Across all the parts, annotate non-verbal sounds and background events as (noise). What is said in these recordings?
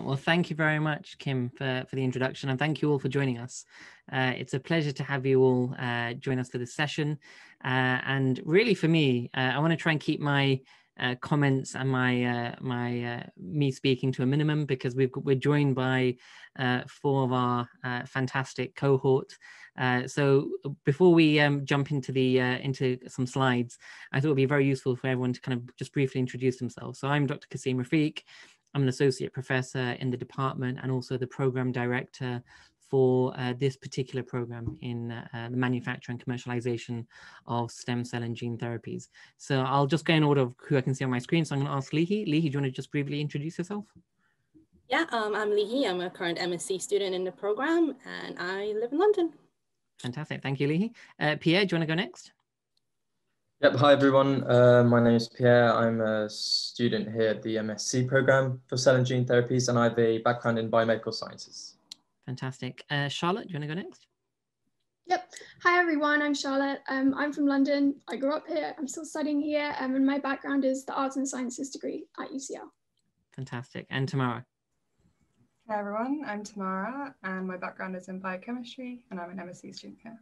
Well, thank you very much, Kim, for, for the introduction, and thank you all for joining us. Uh, it's a pleasure to have you all uh, join us for this session. Uh, and really, for me, uh, I want to try and keep my uh, comments and my uh, my me speaking to a minimum because we've we're joined by four of our fantastic cohort. so before we um, jump into the into some slides, I thought it'd be very useful for everyone to kind of just briefly introduce themselves. So I'm Dr. Qasim Rafiq. I'm an associate professor in the department and also the program director for uh, this particular program in uh, the manufacture and commercialization of stem cell and gene therapies. So I'll just go in order of who I can see on my screen. So I'm going to ask Lihi. Lihi, do you want to just briefly introduce yourself? Yeah, um, I'm Lihi. I'm a current MSc student in the program and I live in London. Fantastic. Thank you, Lihi. Uh, Pierre, do you want to go next? Yep. Hi, everyone. Uh, my name is Pierre. I'm a student here at the MSc program for cell and gene therapies, and I have a background in biomedical sciences. Fantastic. Uh, Charlotte, do you want to go next? Yep. Hi, everyone. I'm Charlotte. Um, I'm from London. I grew up here. I'm still studying here. Um, and my background is the Arts and Sciences degree at UCL. Fantastic. And Tamara? Hi, everyone. I'm Tamara, and my background is in biochemistry, and I'm an MSc student here.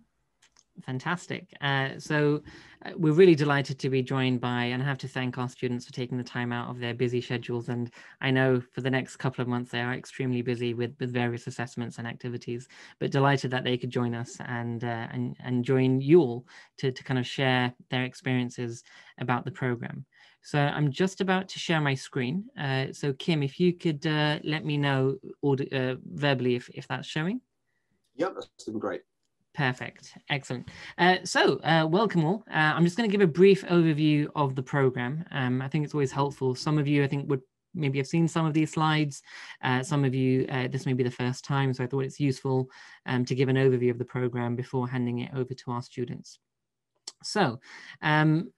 Fantastic. Uh, so uh, we're really delighted to be joined by, and I have to thank our students for taking the time out of their busy schedules. And I know for the next couple of months, they are extremely busy with, with various assessments and activities, but delighted that they could join us and, uh, and, and join you all to, to kind of share their experiences about the program. So I'm just about to share my screen. Uh, so Kim, if you could uh, let me know verbally if, if that's showing. Yep, that's been great. Perfect. Excellent. Uh, so, uh, welcome all. Uh, I'm just going to give a brief overview of the program. Um, I think it's always helpful. Some of you, I think, would maybe have seen some of these slides. Uh, some of you, uh, this may be the first time, so I thought it's useful um, to give an overview of the program before handing it over to our students. So, um,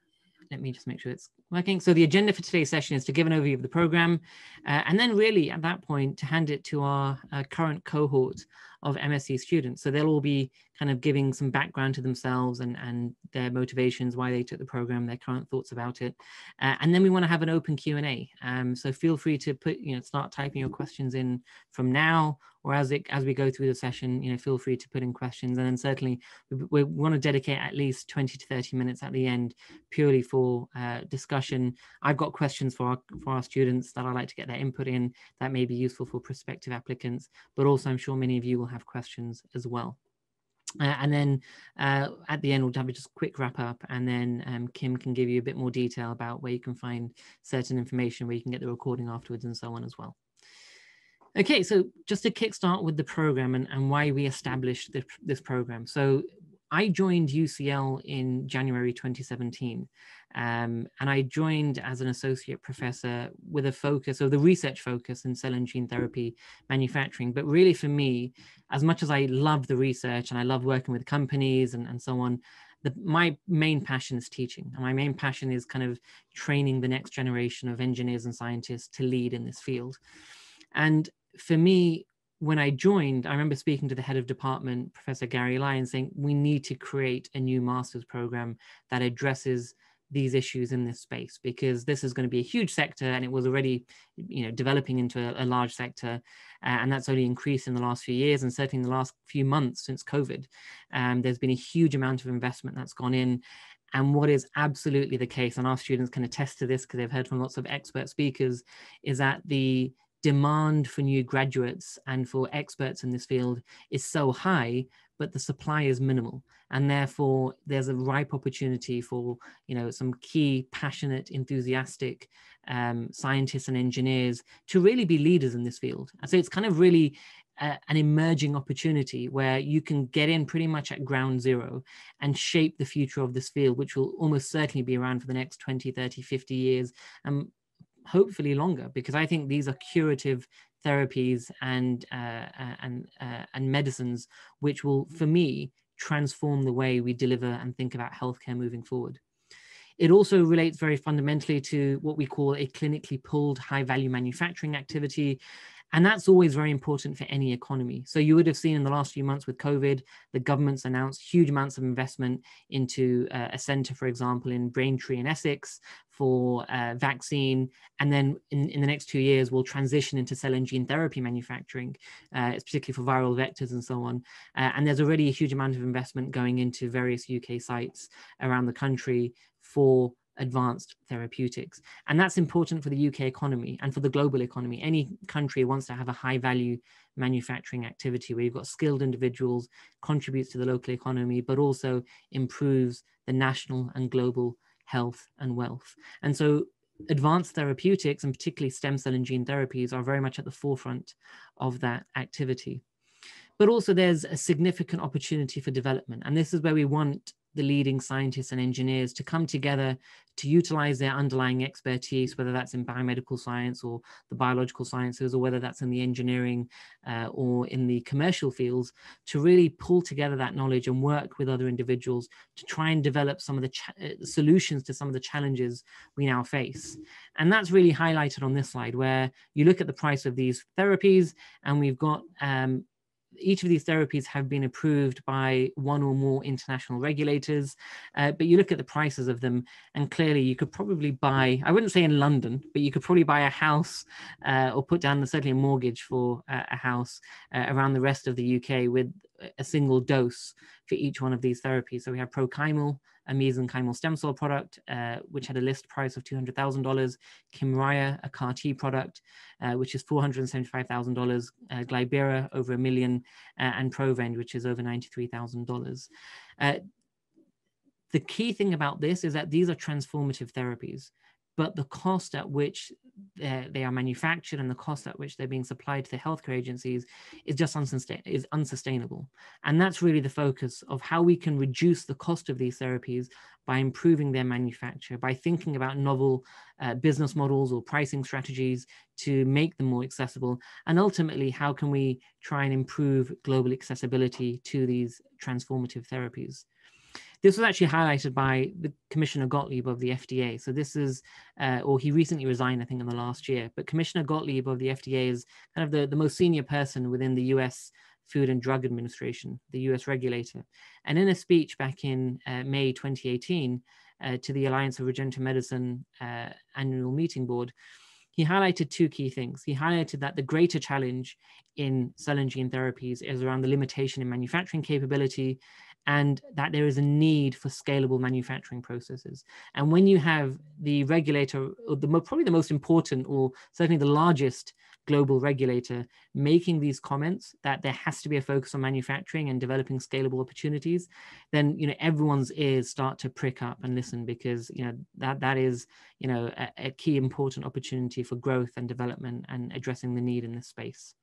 let me just make sure it's working. So the agenda for today's session is to give an overview of the program, uh, and then really at that point to hand it to our uh, current cohort of MSc students. So they'll all be kind of giving some background to themselves and, and their motivations, why they took the program, their current thoughts about it. Uh, and then we want to have an open Q&A. Um, so feel free to put, you know, start typing your questions in from now or as it as we go through the session, you know, feel free to put in questions. And then certainly we, we want to dedicate at least 20 to 30 minutes at the end purely for uh, discussion. I've got questions for our, for our students that I'd like to get their input in that may be useful for prospective applicants, but also I'm sure many of you will have questions as well. Uh, and then uh, at the end, we'll have a just quick wrap up, and then um, Kim can give you a bit more detail about where you can find certain information, where you can get the recording afterwards, and so on as well. Okay, so just to kickstart with the program and, and why we established this, this program. So I joined UCL in January 2017, um, and I joined as an associate professor with a focus, or the research focus in cell and gene therapy manufacturing. But really, for me, as much as I love the research and I love working with companies and, and so on, the, my main passion is teaching. And my main passion is kind of training the next generation of engineers and scientists to lead in this field. And for me, when I joined, I remember speaking to the head of department, Professor Gary Lyon, saying we need to create a new master's program that addresses these issues in this space because this is going to be a huge sector and it was already you know developing into a, a large sector uh, and that's only increased in the last few years and certainly in the last few months since covid. Um, there's been a huge amount of investment that's gone in and what is absolutely the case and our students can attest to this because they've heard from lots of expert speakers is that the demand for new graduates and for experts in this field is so high but the supply is minimal. And therefore there's a ripe opportunity for you know some key passionate enthusiastic um, scientists and engineers to really be leaders in this field. And so it's kind of really uh, an emerging opportunity where you can get in pretty much at ground zero and shape the future of this field which will almost certainly be around for the next 20 30 50 years. And hopefully longer because i think these are curative therapies and uh, uh, and uh, and medicines, which will, for me, transform the way we deliver and think about healthcare moving forward. It also relates very fundamentally to what we call a clinically pulled high value manufacturing activity. And that's always very important for any economy. So you would have seen in the last few months with COVID, the government's announced huge amounts of investment into uh, a center, for example, in Braintree in Essex for uh, vaccine. And then in, in the next two years, we'll transition into cell and gene therapy manufacturing, uh, particularly for viral vectors and so on. Uh, and there's already a huge amount of investment going into various UK sites around the country for advanced therapeutics. And that's important for the UK economy and for the global economy. Any country wants to have a high value manufacturing activity where you've got skilled individuals, contributes to the local economy, but also improves the national and global health and wealth. And so advanced therapeutics and particularly stem cell and gene therapies are very much at the forefront of that activity. But also there's a significant opportunity for development. And this is where we want the leading scientists and engineers to come together to utilize their underlying expertise, whether that's in biomedical science or the biological sciences, or whether that's in the engineering uh, or in the commercial fields, to really pull together that knowledge and work with other individuals to try and develop some of the uh, solutions to some of the challenges we now face. And that's really highlighted on this slide, where you look at the price of these therapies, and we've got um, each of these therapies have been approved by one or more international regulators, uh, but you look at the prices of them, and clearly you could probably buy, I wouldn't say in London, but you could probably buy a house uh, or put down certainly a mortgage for uh, a house uh, around the rest of the UK with a single dose for each one of these therapies. So we have Prochymal, a mesenchymal stem cell product, uh, which had a list price of $200,000, Kymriah, a CAR T product, uh, which is $475,000, uh, Glybera, over a million, uh, and Provenge, which is over $93,000. Uh, the key thing about this is that these are transformative therapies but the cost at which they are manufactured and the cost at which they're being supplied to the healthcare agencies is just unsustain- is unsustainable. And that's really the focus of how we can reduce the cost of these therapies by improving their manufacture, by thinking about novel uh, business models or pricing strategies to make them more accessible. And ultimately, how can we try and improve global accessibility to these transformative therapies? This was actually highlighted by the Commissioner Gottlieb of the FDA. So this is, uh, or he recently resigned, I think, in the last year. But Commissioner Gottlieb of the FDA is kind of the, the most senior person within the US Food and Drug Administration, the US regulator. And in a speech back in uh, May 2018 uh, to the Alliance of Regenerative Medicine uh, annual meeting board, he highlighted two key things. He highlighted that the greater challenge in cell and gene therapies is around the limitation in manufacturing capability and that there is a need for scalable manufacturing processes. And when you have the regulator, or the probably the most important, or certainly the largest global regulator, making these comments that there has to be a focus on manufacturing and developing scalable opportunities, then you know everyone's ears start to prick up and listen because you know that that is you know a, a key important opportunity for growth and development and addressing the need in this space.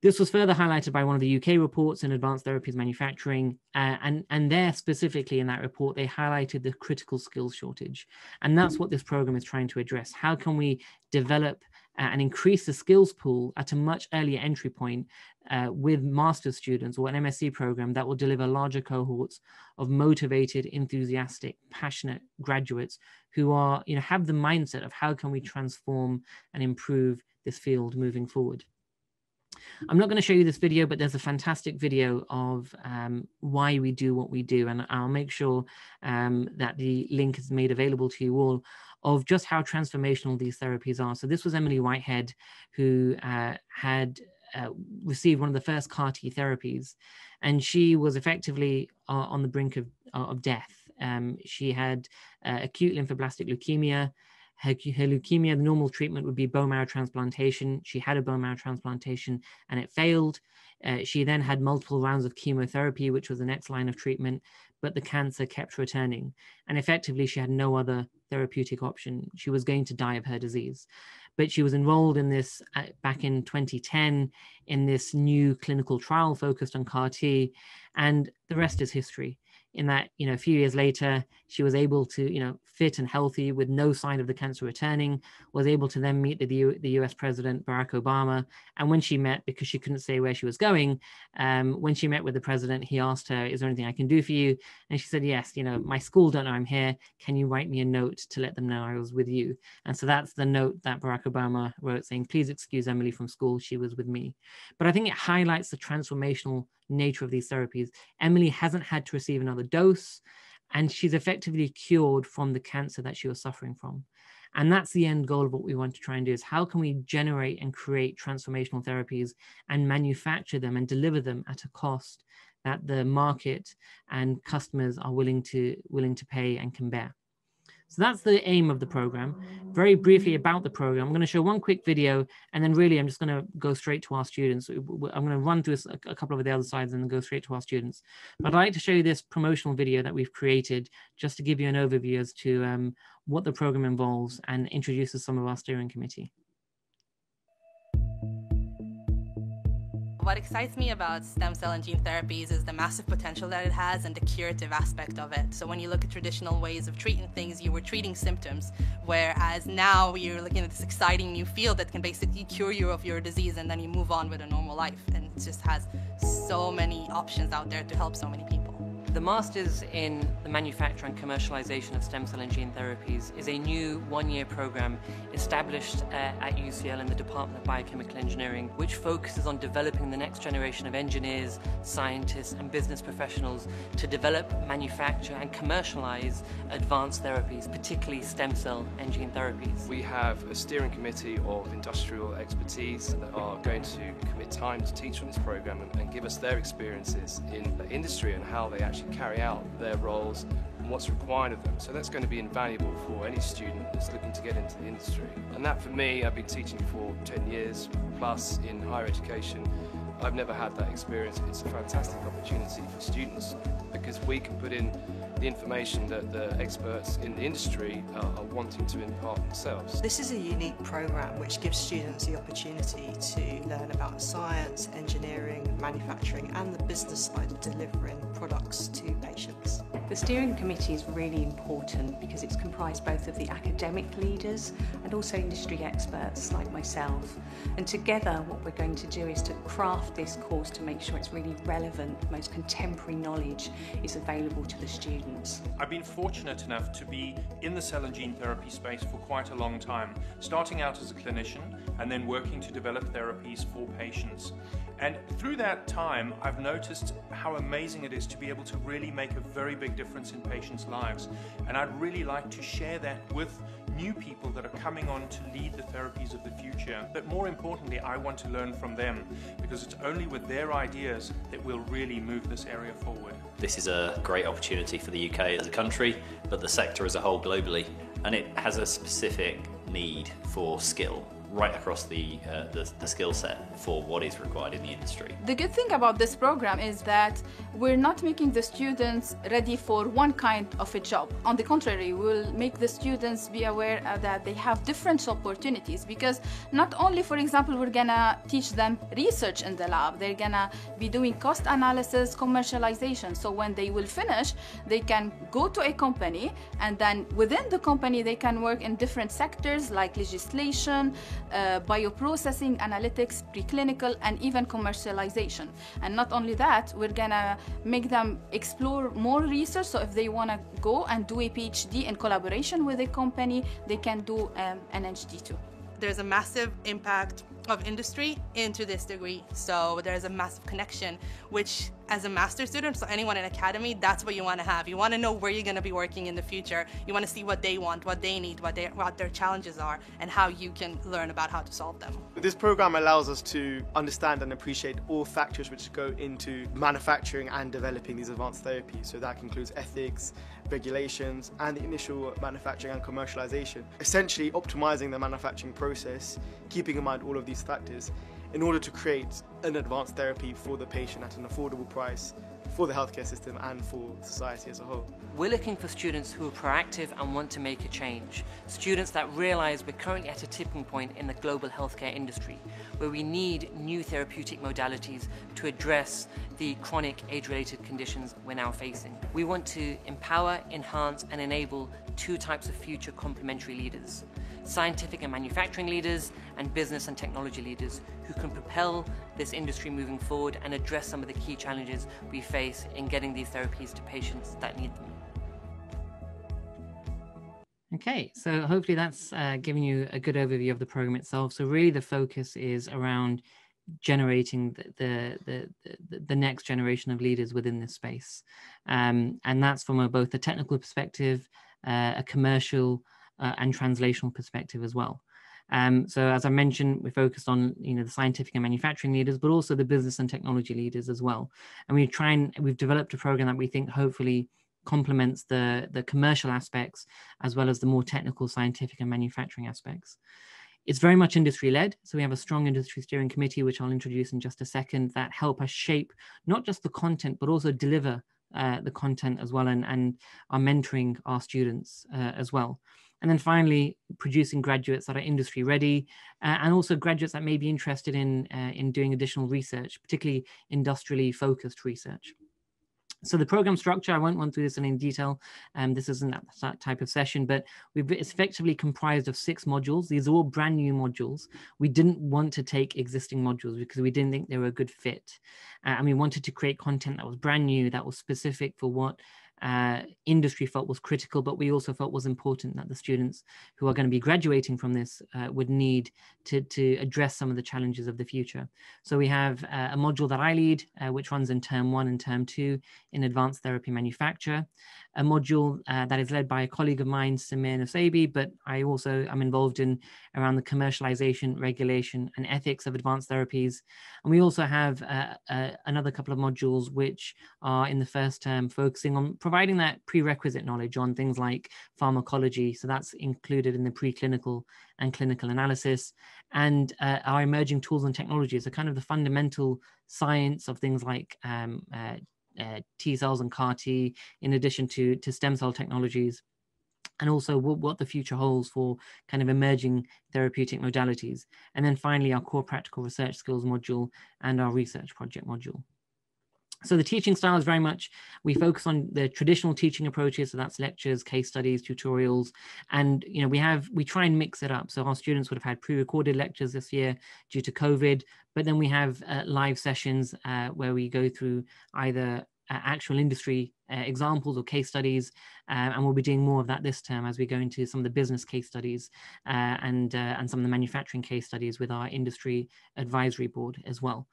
This was further highlighted by one of the UK reports in advanced therapies manufacturing. Uh, and, and there specifically in that report, they highlighted the critical skills shortage. And that's what this program is trying to address. How can we develop uh, and increase the skills pool at a much earlier entry point uh, with master's students or an MSc program that will deliver larger cohorts of motivated, enthusiastic, passionate graduates who are, you know, have the mindset of how can we transform and improve this field moving forward. I'm not going to show you this video, but there's a fantastic video of um, why we do what we do. And I'll make sure um, that the link is made available to you all of just how transformational these therapies are. So this was Emily Whitehead, who uh, had uh, received one of the first CAR T therapies, and she was effectively uh, on the brink of, uh, of death. Um, she had uh, acute lymphoblastic leukemia, her, her leukemia, the normal treatment would be bone marrow transplantation. She had a bone marrow transplantation and it failed. Uh, she then had multiple rounds of chemotherapy, which was the next line of treatment, but the cancer kept returning. And effectively, she had no other therapeutic option. She was going to die of her disease. But she was enrolled in this uh, back in 2010 in this new clinical trial focused on CAR T, and the rest is history. In that, you know, a few years later, she was able to, you know, fit and healthy with no sign of the cancer returning, was able to then meet the, U- the US President Barack Obama. And when she met, because she couldn't say where she was going, um, when she met with the president, he asked her, Is there anything I can do for you? And she said, Yes, you know, my school don't know I'm here. Can you write me a note to let them know I was with you? And so that's the note that Barack Obama wrote saying, Please excuse Emily from school. She was with me. But I think it highlights the transformational nature of these therapies. Emily hasn't had to receive another dose and she's effectively cured from the cancer that she was suffering from. And that's the end goal of what we want to try and do is how can we generate and create transformational therapies and manufacture them and deliver them at a cost that the market and customers are willing to willing to pay and can bear so that's the aim of the program. Very briefly about the program, I'm going to show one quick video, and then really I'm just going to go straight to our students. I'm going to run through a couple of the other slides and then go straight to our students. But I'd like to show you this promotional video that we've created just to give you an overview as to um, what the program involves and introduces some of our steering committee. What excites me about stem cell and gene therapies is the massive potential that it has and the curative aspect of it. So when you look at traditional ways of treating things, you were treating symptoms, whereas now you're looking at this exciting new field that can basically cure you of your disease and then you move on with a normal life. And it just has so many options out there to help so many people. The Masters in the Manufacture and Commercialization of Stem Cell and Gene Therapies is a new one-year program established uh, at UCL in the Department of Biochemical Engineering, which focuses on developing the next generation of engineers, scientists and business professionals to develop, manufacture and commercialize advanced therapies, particularly stem cell and gene therapies. We have a steering committee of industrial expertise that are going to commit time to teach on this program and, and give us their experiences in the industry and how they actually actually carry out their roles and what's required of them. So that's going to be invaluable for any student that's looking to get into the industry. And that for me, I've been teaching for 10 years plus in higher education. I've never had that experience. It's a fantastic opportunity for students because we can put in the information that the experts in the industry are, are, wanting to impart themselves. This is a unique program which gives students the opportunity to learn about science, engineering, manufacturing and the business side of delivering products to patients. The steering committee is really important because it's comprised both of the academic leaders and also industry experts like myself. And together what we're going to do is to craft this course to make sure it's really relevant, most contemporary knowledge is available to the I've been fortunate enough to be in the cell and gene therapy space for quite a long time, starting out as a clinician and then working to develop therapies for patients. And through that time, I've noticed how amazing it is to be able to really make a very big difference in patients' lives. And I'd really like to share that with new people that are coming on to lead the therapies of the future. But more importantly, I want to learn from them because it's only with their ideas that we'll really move this area forward. This is a great opportunity for the UK as a country, but the sector as a whole globally. And it has a specific need for skill right across the, uh, the, the skill set for what is required in the industry. The good thing about this program is that we're not making the students ready for one kind of a job. On the contrary, we'll make the students be aware uh, that they have different opportunities because not only, for example, we're gonna teach them research in the lab, they're gonna be doing cost analysis, commercialization. So when they will finish, they can go to a company and then within the company, they can work in different sectors like legislation, uh, bioprocessing, analytics, preclinical, and even commercialization. And not only that, we're gonna make them explore more research. So if they wanna go and do a PhD in collaboration with a company, they can do um, an EngD too. There's a massive impact of industry into this degree. So there's a massive connection, which as a master student, so anyone in academy, that's what you want to have. You want to know where you're going to be working in the future. You want to see what they want, what they need, what, they, what their challenges are, and how you can learn about how to solve them. This program allows us to understand and appreciate all factors which go into manufacturing and developing these advanced therapies. So that includes ethics, regulations, and the initial manufacturing and commercialization. Essentially optimizing the manufacturing process, keeping in mind all of these factors in order to create an advanced therapy for the patient at an affordable price for the healthcare system and for society as a whole. We're looking for students who are proactive and want to make a change. Students that realize we're currently at a tipping point in the global healthcare industry where we need new therapeutic modalities to address the chronic age-related conditions we're now facing. We want to empower, enhance and enable two types of future complementary leaders scientific and manufacturing leaders, and business and technology leaders who can propel this industry moving forward and address some of the key challenges we face in getting these therapies to patients that need them. Okay, so hopefully that's uh, giving you a good overview of the program itself. So really the focus is around generating the, the, the, the, next generation of leaders within this space. Um, and that's from a, both a technical perspective, uh, a commercial, uh, and translational perspective as well. Um, so as I mentioned, we focused on you know the scientific and manufacturing leaders, but also the business and technology leaders as well. And we try and we've developed a program that we think hopefully complements the the commercial aspects as well as the more technical, scientific, and manufacturing aspects. It's very much industry led. So we have a strong industry steering committee, which I'll introduce in just a second, that help us shape not just the content, but also deliver uh, the content as well and, and are mentoring our students uh, as well. And then finally, producing graduates that are industry ready uh, and also graduates that may be interested in, uh, in doing additional research, particularly industrially focused research. So the program structure, I won't run through this in any detail. Um, this isn't that type of session, but we've effectively comprised of six modules. These are all brand new modules. We didn't want to take existing modules because we didn't think they were a good fit. Uh, and we wanted to create content that was brand new, that was specific for what uh, industry felt was critical, but we also felt was important that the students who are going to be graduating from this uh, would need to, to address some of the challenges of the future. So we have uh, a module that I lead, uh, which runs in term one and term two in advanced therapy manufacture, a module uh, that is led by a colleague of mine, Samir Nasabi, but I also am involved in around the commercialization, regulation, and ethics of advanced therapies. And we also have uh, another couple of modules which are in the first term focusing on providing that prerequisite knowledge on things like pharmacology. So that's included in the preclinical and clinical analysis. And uh, our emerging tools and technologies are kind of the fundamental science of things like um, uh, uh, T cells and CAR T, in addition to, to stem cell technologies and also what, what, the future holds for kind of emerging therapeutic modalities. And then finally, our core practical research skills module and our research project module. So the teaching style is very much, we focus on the traditional teaching approaches. So that's lectures, case studies, tutorials. And, you know, we have, we try and mix it up. So our students would have had pre-recorded lectures this year due to COVID, but then we have uh, live sessions uh, where we go through either uh, actual industry uh, examples or case studies. Uh, and we'll be doing more of that this term as we go into some of the business case studies uh, and, uh, and some of the manufacturing case studies with our industry advisory board as well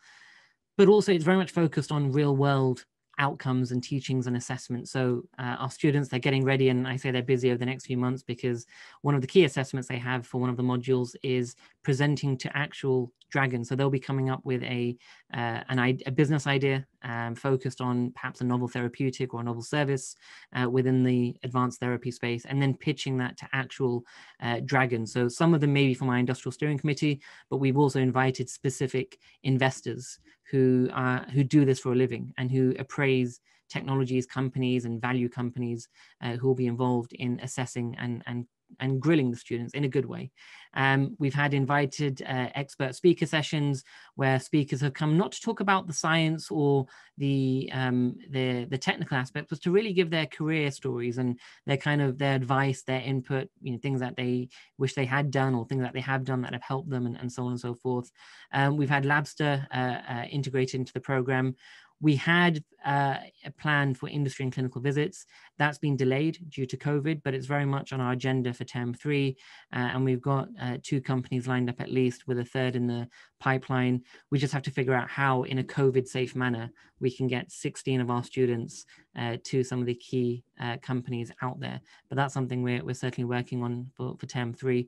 but also it's very much focused on real world outcomes and teachings and assessments. So uh, our students, they're getting ready and I say they're busy over the next few months because one of the key assessments they have for one of the modules is presenting to actual dragons. So they'll be coming up with a, uh, an, a business idea um, focused on perhaps a novel therapeutic or a novel service uh, within the advanced therapy space and then pitching that to actual uh, dragons. So some of them may be from our industrial steering committee, but we've also invited specific investors who who do this for a living and who appraise technologies companies and value companies uh, who will be involved in assessing and and and grilling the students in a good way. Um, we've had invited uh, expert speaker sessions where speakers have come not to talk about the science or the, um, the, the technical aspects, but to really give their career stories and their kind of their advice, their input, you know, things that they wish they had done or things that they have done that have helped them and, and so on and so forth. Um, we've had Labster uh, uh, integrated into the program. We had uh, a plan for industry and clinical visits. That's been delayed due to COVID, but it's very much on our agenda for term three. Uh, and we've got uh, two companies lined up at least with a third in the pipeline. We just have to figure out how, in a COVID safe manner, we can get 16 of our students uh, to some of the key uh, companies out there. But that's something we're, we're certainly working on for, for term three.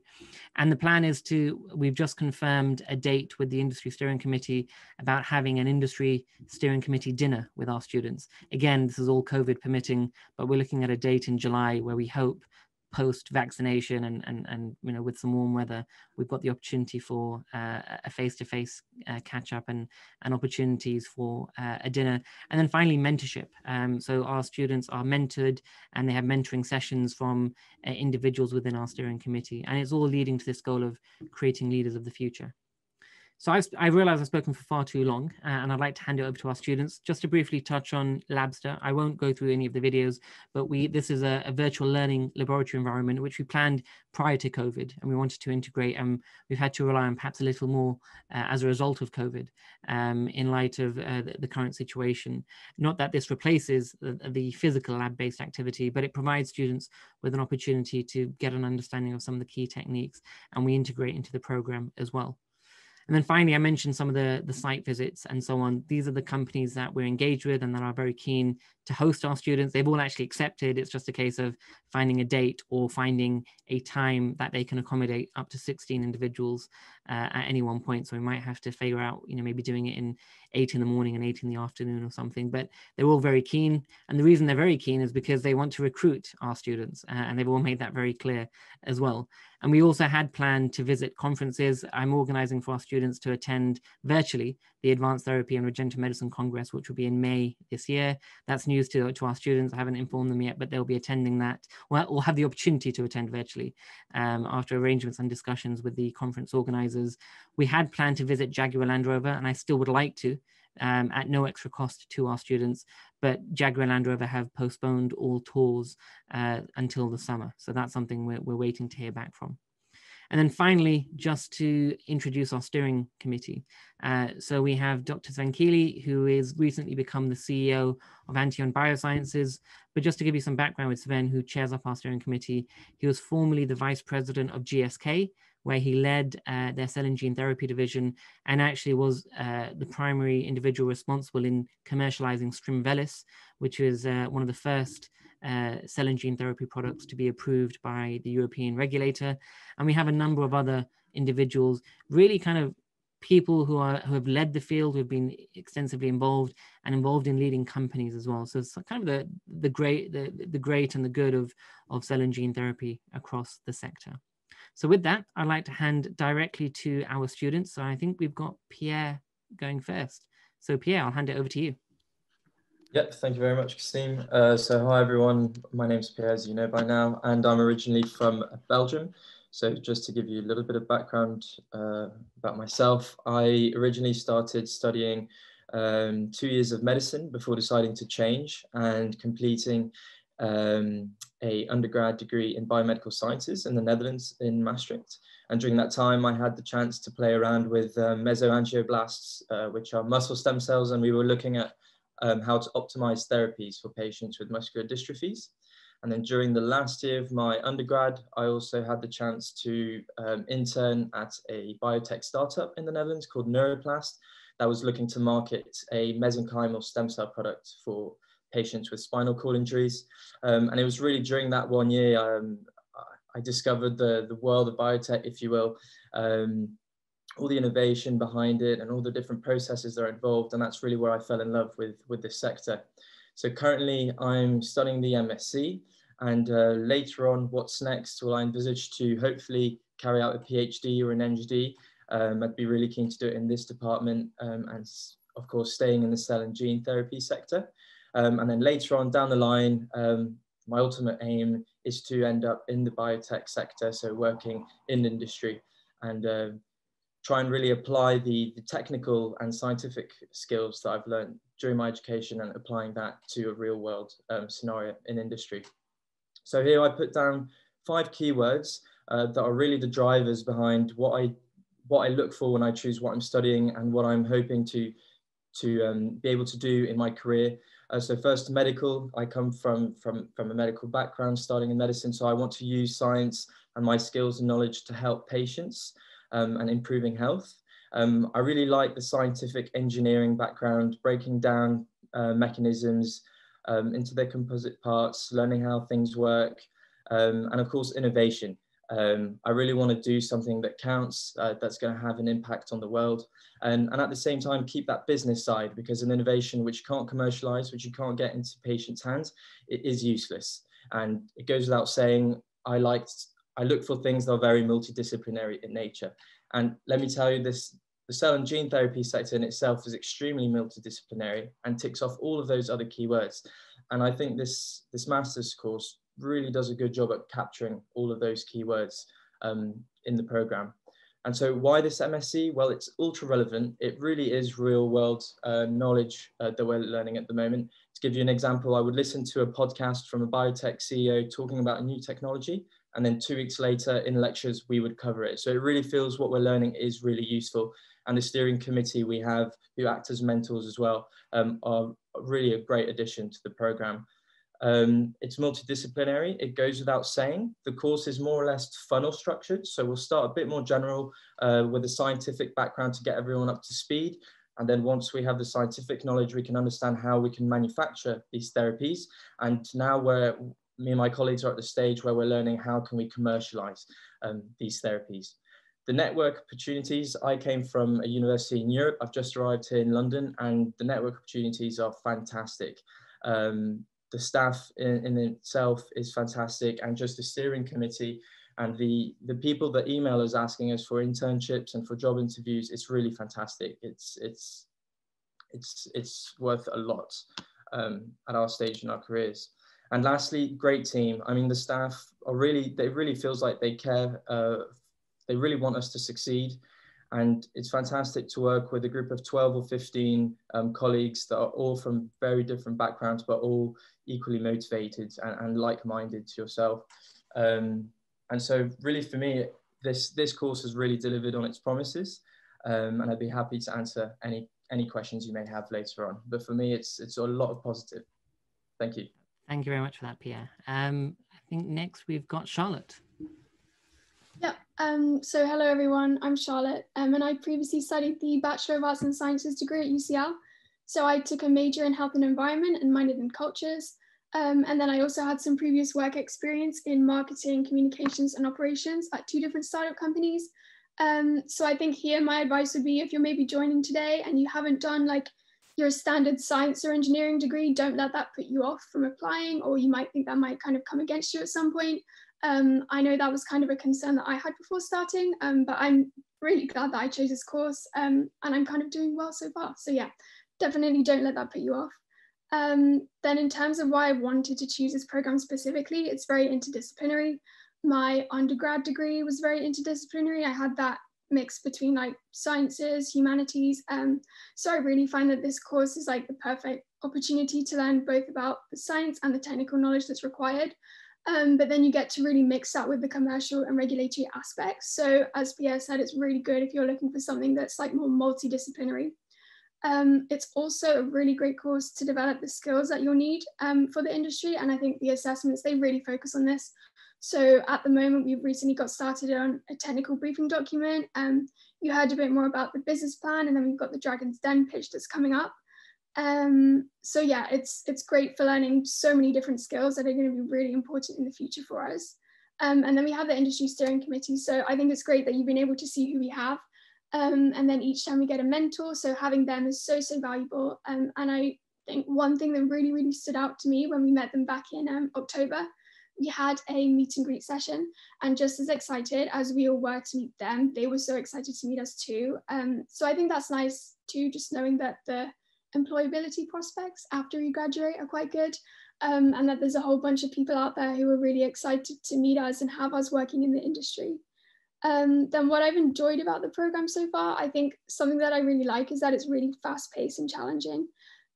And the plan is to, we've just confirmed a date with the industry steering committee about having an industry steering committee dinner with our students. Again, this is all COVID permitting, but we're looking at a date in July where we hope post vaccination and, and, and, you know, with some warm weather, we've got the opportunity for uh, a face-to-face uh, catch up and, and opportunities for uh, a dinner. And then finally, mentorship. Um, so our students are mentored and they have mentoring sessions from uh, individuals within our steering committee. And it's all leading to this goal of creating leaders of the future. So I've, I realize I've spoken for far too long uh, and I'd like to hand it over to our students just to briefly touch on Labster. I won't go through any of the videos, but we this is a, a virtual learning laboratory environment which we planned prior to COVID and we wanted to integrate and we've had to rely on perhaps a little more uh, as a result of COVID um, in light of uh, the, the, current situation. Not that this replaces the, the physical lab-based activity, but it provides students with an opportunity to get an understanding of some of the key techniques and we integrate into the program as well. And then finally, I mentioned some of the, the site visits and so on. These are the companies that we're engaged with and that are very keen to host our students. They've all actually accepted. It's just a case of finding a date or finding a time that they can accommodate up to 16 individuals uh, at any one point. So we might have to figure out, you know, maybe doing it in eight in the morning and eight in the afternoon or something. But they're all very keen. And the reason they're very keen is because they want to recruit our students. Uh, and they've all made that very clear as well. And we also had planned to visit conferences. I'm organizing for our students to attend virtually the Advanced Therapy and Regenerative Medicine Congress, which will be in May this year. That's news to, to our students. I haven't informed them yet, but they'll be attending that, well, will have the opportunity to attend virtually um, after arrangements and discussions with the conference organizers. We had planned to visit Jaguar Land Rover, and I still would like to. Um, at no extra cost to our students, but Jaguar Land Rover have postponed all tours uh, until the summer. So that's something we're, we're waiting to hear back from. And then finally, just to introduce our steering committee. Uh, so we have Dr. Kili, who is recently become the CEO of Antion Biosciences. But just to give you some background with Sven, who chairs up our steering committee, he was formerly the vice president of GSK, where he led uh, their cell and gene therapy division and actually was uh, the primary individual responsible in commercializing Strimvelis, which was uh, one of the first uh, cell and gene therapy products to be approved by the European regulator. And we have a number of other individuals, really kind of people who are who have led the field, who have been extensively involved and involved in leading companies as well. So it's kind of the the great the, the great and the good of of cell and gene therapy across the sector. So with that, I'd like to hand directly to our students. So I think we've got Pierre going first. So Pierre, I'll hand it over to you. Yep, thank you very much, Christine. Uh, so hi everyone, my name is Pierre, as you know by now, and I'm originally from Belgium. So just to give you a little bit of background uh, about myself, I originally started studying um, two years of medicine before deciding to change and completing um, a undergrad degree in biomedical sciences in the Netherlands in Maastricht. And during that time, I had the chance to play around with uh, mesoangioblasts, uh, which are muscle stem cells, and we were looking at um, how to optimize therapies for patients with muscular dystrophies. And then during the last year of my undergrad, I also had the chance to um, intern at a biotech startup in the Netherlands called Neuroplast that was looking to market a mesenchymal stem cell product for patients with spinal cord injuries. Um, and it was really during that one year um, I discovered the, the world of biotech, if you will, um, all the innovation behind it and all the different processes that are involved. And that's really where I fell in love with, with this sector. So currently I'm studying the MSc and uh, later on what's next will I envisage to hopefully carry out a PhD or an MD. Um, I'd be really keen to do it in this department um, and of course staying in the cell and gene therapy sector. Um, and then later on down the line, um, my ultimate aim is to end up in the biotech sector, so working in industry and uh, try and really apply the, the technical and scientific skills that I've learned during my education and applying that to a real world um, scenario in industry. So here I put down five keywords uh, that are really the drivers behind what I what I look for when I choose what I'm studying and what I'm hoping to to um, be able to do in my career. Uh, so first medical, I come from, from, from a medical background, starting in medicine. So I want to use science and my skills and knowledge to help patients and improving health. Um, I really like the scientific engineering background, breaking down uh, mechanisms um, into their composite parts, learning how things work, um, and of course, innovation. Um, I really want to do something that counts, uh, that's going to have an impact on the world, and, and at the same time keep that business side because an innovation which you can't commercialize, which you can't get into patients' hands, it is useless. And it goes without saying, I liked, I look for things that are very multidisciplinary in nature. And let me tell you this, the cell and gene therapy sector in itself is extremely multidisciplinary and ticks off all of those other keywords. And I think this, this master's course really does a good job at capturing all of those keywords um, in the program. And so why this MSc? Well, it's ultra relevant. It really is real world uh, knowledge uh, that we're learning at the moment. To give you an example, I would listen to a podcast from a biotech CEO talking about a new technology. And then two weeks later in lectures, we would cover it. So it really feels what we're learning is really useful. And the steering committee we have who act as mentors as well um, are really a great addition to the program. Um, it's multidisciplinary. It goes without saying. The course is more or less funnel structured. So we'll start a bit more general uh, with a scientific background to get everyone up to speed. And then once we have the scientific knowledge, we can understand how we can manufacture these therapies. And now where me and my colleagues are at the stage where we're learning how can we commercialize um, these therapies. The network opportunities, I came from a university in Europe. I've just arrived here in London and the network opportunities are fantastic. Um, the staff in, in itself is fantastic and just the steering committee and the the people that email us asking us for internships and for job interviews it's really fantastic it's it's it's it's worth a lot um, at our stage in our careers and lastly great team i mean the staff are really they really feels like they care uh, they really want us to succeed and it's fantastic to work with a group of 12 or 15 um, colleagues that are all from very different backgrounds, but all equally motivated and, and like-minded to yourself. Um, and so really for me, this, this course has really delivered on its promises. Um, and I'd be happy to answer any, any questions you may have later on. But for me, it's, it's a lot of positive. Thank you. Thank you very much for that, Pierre. Um, I think next we've got Charlotte. Yeah, um, so hello everyone, I'm Charlotte um, and I previously studied the Bachelor of Arts and Sciences degree at UCL. So I took a major in health and environment and minded in cultures. Um, and then I also had some previous work experience in marketing, communications and operations at two different startup companies. Um, so I think here my advice would be if you're maybe joining today and you haven't done like your standard science or engineering degree, don't let that put you off from applying or you might think that might kind of come against you at some point. Um, I know that was kind of a concern that I had before starting, um, but I'm really glad that I chose this course um, and I'm kind of doing well so far. So yeah, definitely don't let that put you off. Um, then in terms of why I wanted to choose this program specifically, it's very interdisciplinary. My undergrad degree was very interdisciplinary. I had that mix between like sciences, humanities. Um, so I really find that this course is like the perfect opportunity to learn both about the science and the technical knowledge that's required. Um, but then you get to really mix that with the commercial and regulatory aspects. So as Pierre said, it's really good if you're looking for something that's like more multidisciplinary. Um, it's also a really great course to develop the skills that you'll need um, for the industry. And I think the assessments, they really focus on this. So at the moment, we've recently got started on a technical briefing document. Um, you heard a bit more about the business plan, and then we've got the Dragon's Den pitch that's coming up. Um, so yeah, it's it's great for learning so many different skills that are going to be really important in the future for us. Um, and then we have the industry steering committee. So I think it's great that you've been able to see who we have. Um, and then each time we get a mentor, so having them is so, so valuable. Um, and I think one thing that really, really stood out to me when we met them back in um, October, we had a meet and greet session. And just as excited as we all were to meet them, they were so excited to meet us too. Um, so I think that's nice too, just knowing that the employability prospects after you graduate are quite good. Um, and that there's a whole bunch of people out there who are really excited to meet us and have us working in the industry. Um, then what I've enjoyed about the program so far, I think something that I really like is that it's really fast paced and challenging.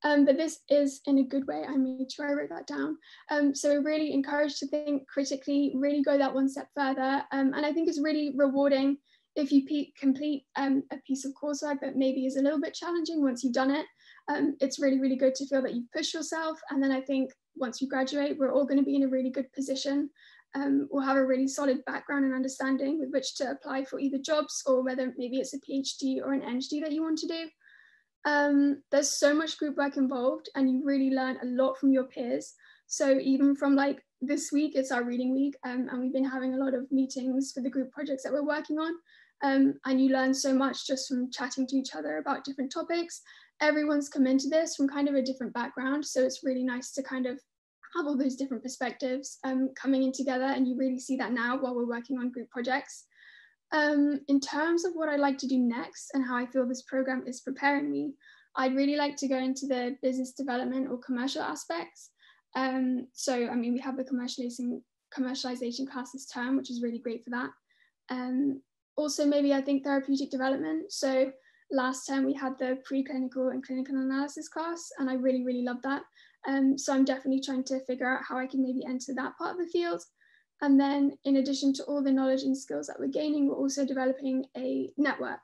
Um, but this is in a good way. I made sure I wrote that down. Um, so we're really encouraged to think critically, really go that one step further. Um, and I think it's really rewarding if you complete um, a piece of coursework that maybe is a little bit challenging once you've done it um, it's really, really good to feel that you've pushed yourself. And then I think once you graduate, we're all going to be in a really good position. Um, we'll have a really solid background and understanding with which to apply for either jobs or whether maybe it's a PhD or an MD that you want to do. Um, there's so much group work involved and you really learn a lot from your peers. So even from like this week, it's our reading week um, and we've been having a lot of meetings for the group projects that we're working on. Um, and you learn so much just from chatting to each other about different topics everyone's come into this from kind of a different background. So it's really nice to kind of have all those different perspectives um, coming in together. And you really see that now while we're working on group projects. Um, in terms of what I'd like to do next and how I feel this program is preparing me, I'd really like to go into the business development or commercial aspects. Um, so, I mean, we have the commercialization, commercialization class this term, which is really great for that. Um, also, maybe I think therapeutic development. So, last term we had the preclinical and clinical analysis class, and I really, really loved that. Um, so, I'm definitely trying to figure out how I can maybe enter that part of the field. And then, in addition to all the knowledge and skills that we're gaining, we're also developing a network.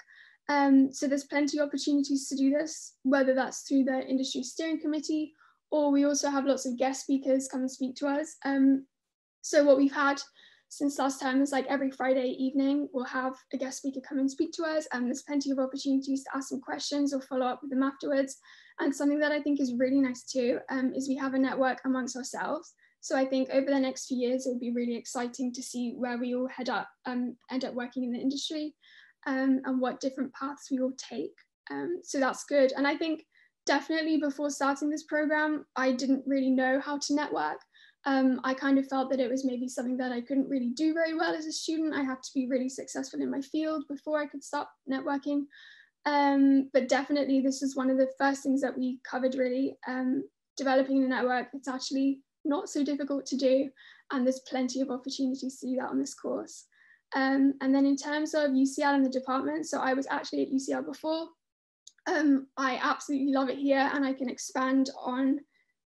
Um, so there's plenty of opportunities to do this, whether that's through the industry steering committee, or we also have lots of guest speakers come and speak to us. Um, so what we've had since last time is like every Friday evening, we'll have a guest speaker come and speak to us, and there's plenty of opportunities to ask some questions or follow up with them afterwards. And something that I think is really nice too um, is we have a network amongst ourselves. So I think over the next few years, it will be really exciting to see where we all head up, um, end up working in the industry um, and what different paths we all take. Um, so that's good. And I think definitely before starting this program, I didn't really know how to network. Um, I kind of felt that it was maybe something that I couldn't really do very well as a student. I had to be really successful in my field before I could start networking. Um, but definitely, this is one of the first things that we covered really. Um, developing a network, it's actually not so difficult to do, and there's plenty of opportunities to do that on this course. Um, and then in terms of UCL and the department, so I was actually at UCL before. Um, I absolutely love it here and I can expand on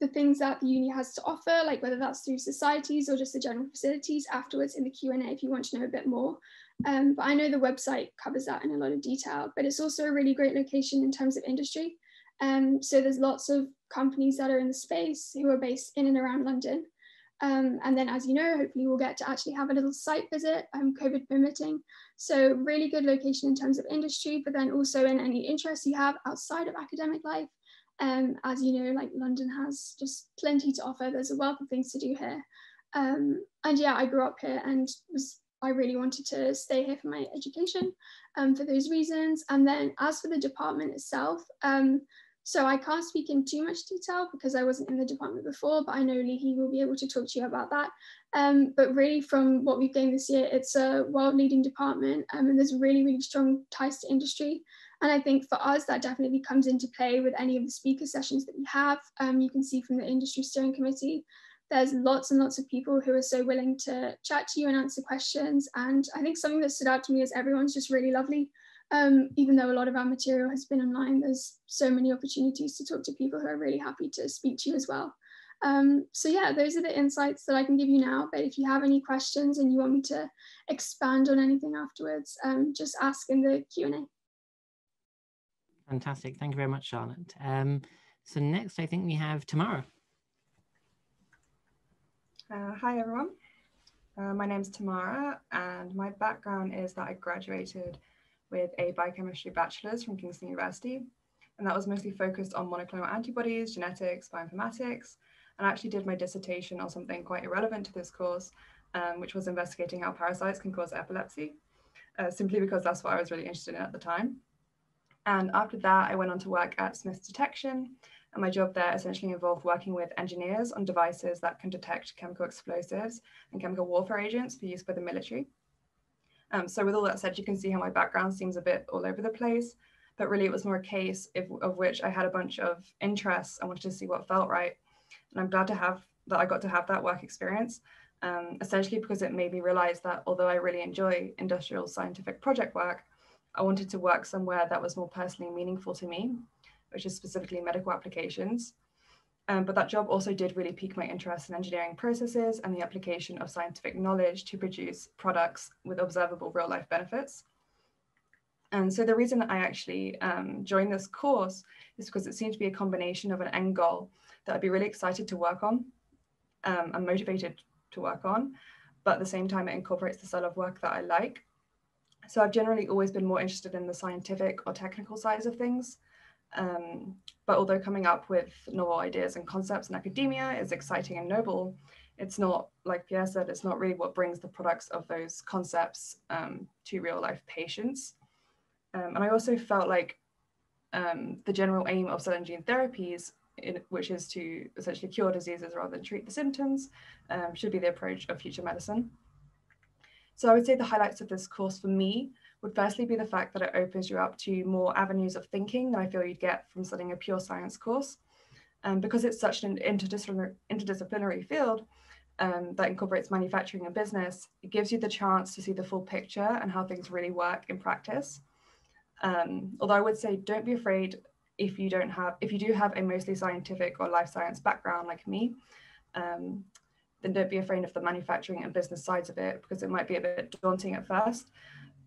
the things that the uni has to offer, like whether that's through societies or just the general facilities afterwards in the Q&A if you want to know a bit more. Um, but I know the website covers that in a lot of detail, but it's also a really great location in terms of industry. Um, so there's lots of companies that are in the space who are based in and around London. Um, and then, as you know, hopefully we'll get to actually have a little site visit, um, COVID permitting. So really good location in terms of industry, but then also in any interests you have outside of academic life. Um, as you know, like London has just plenty to offer. There's a wealth of things to do here. Um, and yeah, I grew up here and was I really wanted to stay here for my education um, for those reasons. And then as for the department itself, um, so I can't speak in too much detail because I wasn't in the department before, but I know Lihi will be able to talk to you about that. Um, but really from what we've gained this year, it's a world leading department um, and there's really, really strong ties to industry. And I think for us, that definitely comes into play with any of the speaker sessions that we have. Um, you can see from the industry steering committee, there's lots and lots of people who are so willing to chat to you and answer questions. And I think something that stood out to me is everyone's just really lovely. Um, even though a lot of our material has been online, there's so many opportunities to talk to people who are really happy to speak to you as well. Um, so yeah, those are the insights that I can give you now. But if you have any questions and you want me to expand on anything afterwards, um, just ask in the Q&A. Fantastic. Thank you very much, Charlotte. Um, so next, I think we have Tamara. Uh, hi, everyone. Uh, my name is Tamara, and my background is that I graduated with a biochemistry bachelor's from Kingston University. And that was mostly focused on monoclonal antibodies, genetics, bioinformatics. And I actually did my dissertation on something quite irrelevant to this course, um, which was investigating how parasites can cause epilepsy, uh, simply because that's what I was really interested in at the time. And after that, I went on to work at Smiths Detection. And my job there essentially involved working with engineers on devices that can detect chemical explosives and chemical warfare agents for use by the military. Um, so with all that said, you can see how my background seems a bit all over the place, but really it was more a case if, of which I had a bunch of interests. I wanted to see what felt right. And I'm glad to have that I got to have that work experience, um, essentially because it made me realize that although I really enjoy industrial scientific project work, I wanted to work somewhere that was more personally meaningful to me, which is specifically medical applications. Um, but that job also did really pique my interest in engineering processes and the application of scientific knowledge to produce products with observable real life benefits. And so the reason that I actually um, joined this course is because it seemed to be a combination of an end goal that I'd be really excited to work on um, and motivated to work on, but at the same time it incorporates the style of work that I like. So I've generally always been more interested in the scientific or technical sides of things, um, but although coming up with novel ideas and concepts in academia is exciting and noble, it's not, like Pierre said, it's not really what brings the products of those concepts um, to real life patients. Um, and I also felt like um, the general aim of cell and gene therapies in, which is to essentially cure diseases rather than treat the symptoms, um, should be the approach of future medicine. So I would say the highlights of this course for me would firstly be the fact that it opens you up to more avenues of thinking than I feel you'd get from studying a pure science course. And because it's such an interdisciplinary, interdisciplinary field um, that incorporates manufacturing and business, it gives you the chance to see the full picture and how things really work in practice. Um, although I would say don't be afraid if you don't have, if you do have a mostly scientific or life science background like me, um, then don't be afraid of the manufacturing and business sides of it because it might be a bit daunting at first.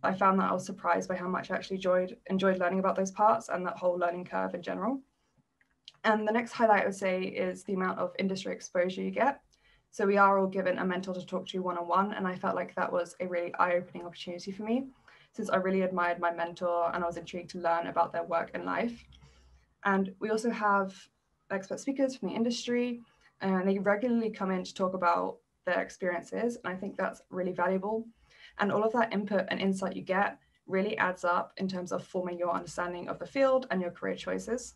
I found that I was surprised by how much I actually enjoyed, enjoyed learning about those parts and that whole learning curve in general. And the next highlight I would say is the amount of industry exposure you get. So we are all given a mentor to talk to one-on-one, and I felt like that was a really eye-opening opportunity for me, since I really admired my mentor and I was intrigued to learn about their work and life. And we also have expert speakers from the industry, and they regularly come in to talk about their experiences. And I think that's really valuable. And all of that input and insight you get really adds up in terms of forming your understanding of the field and your career choices.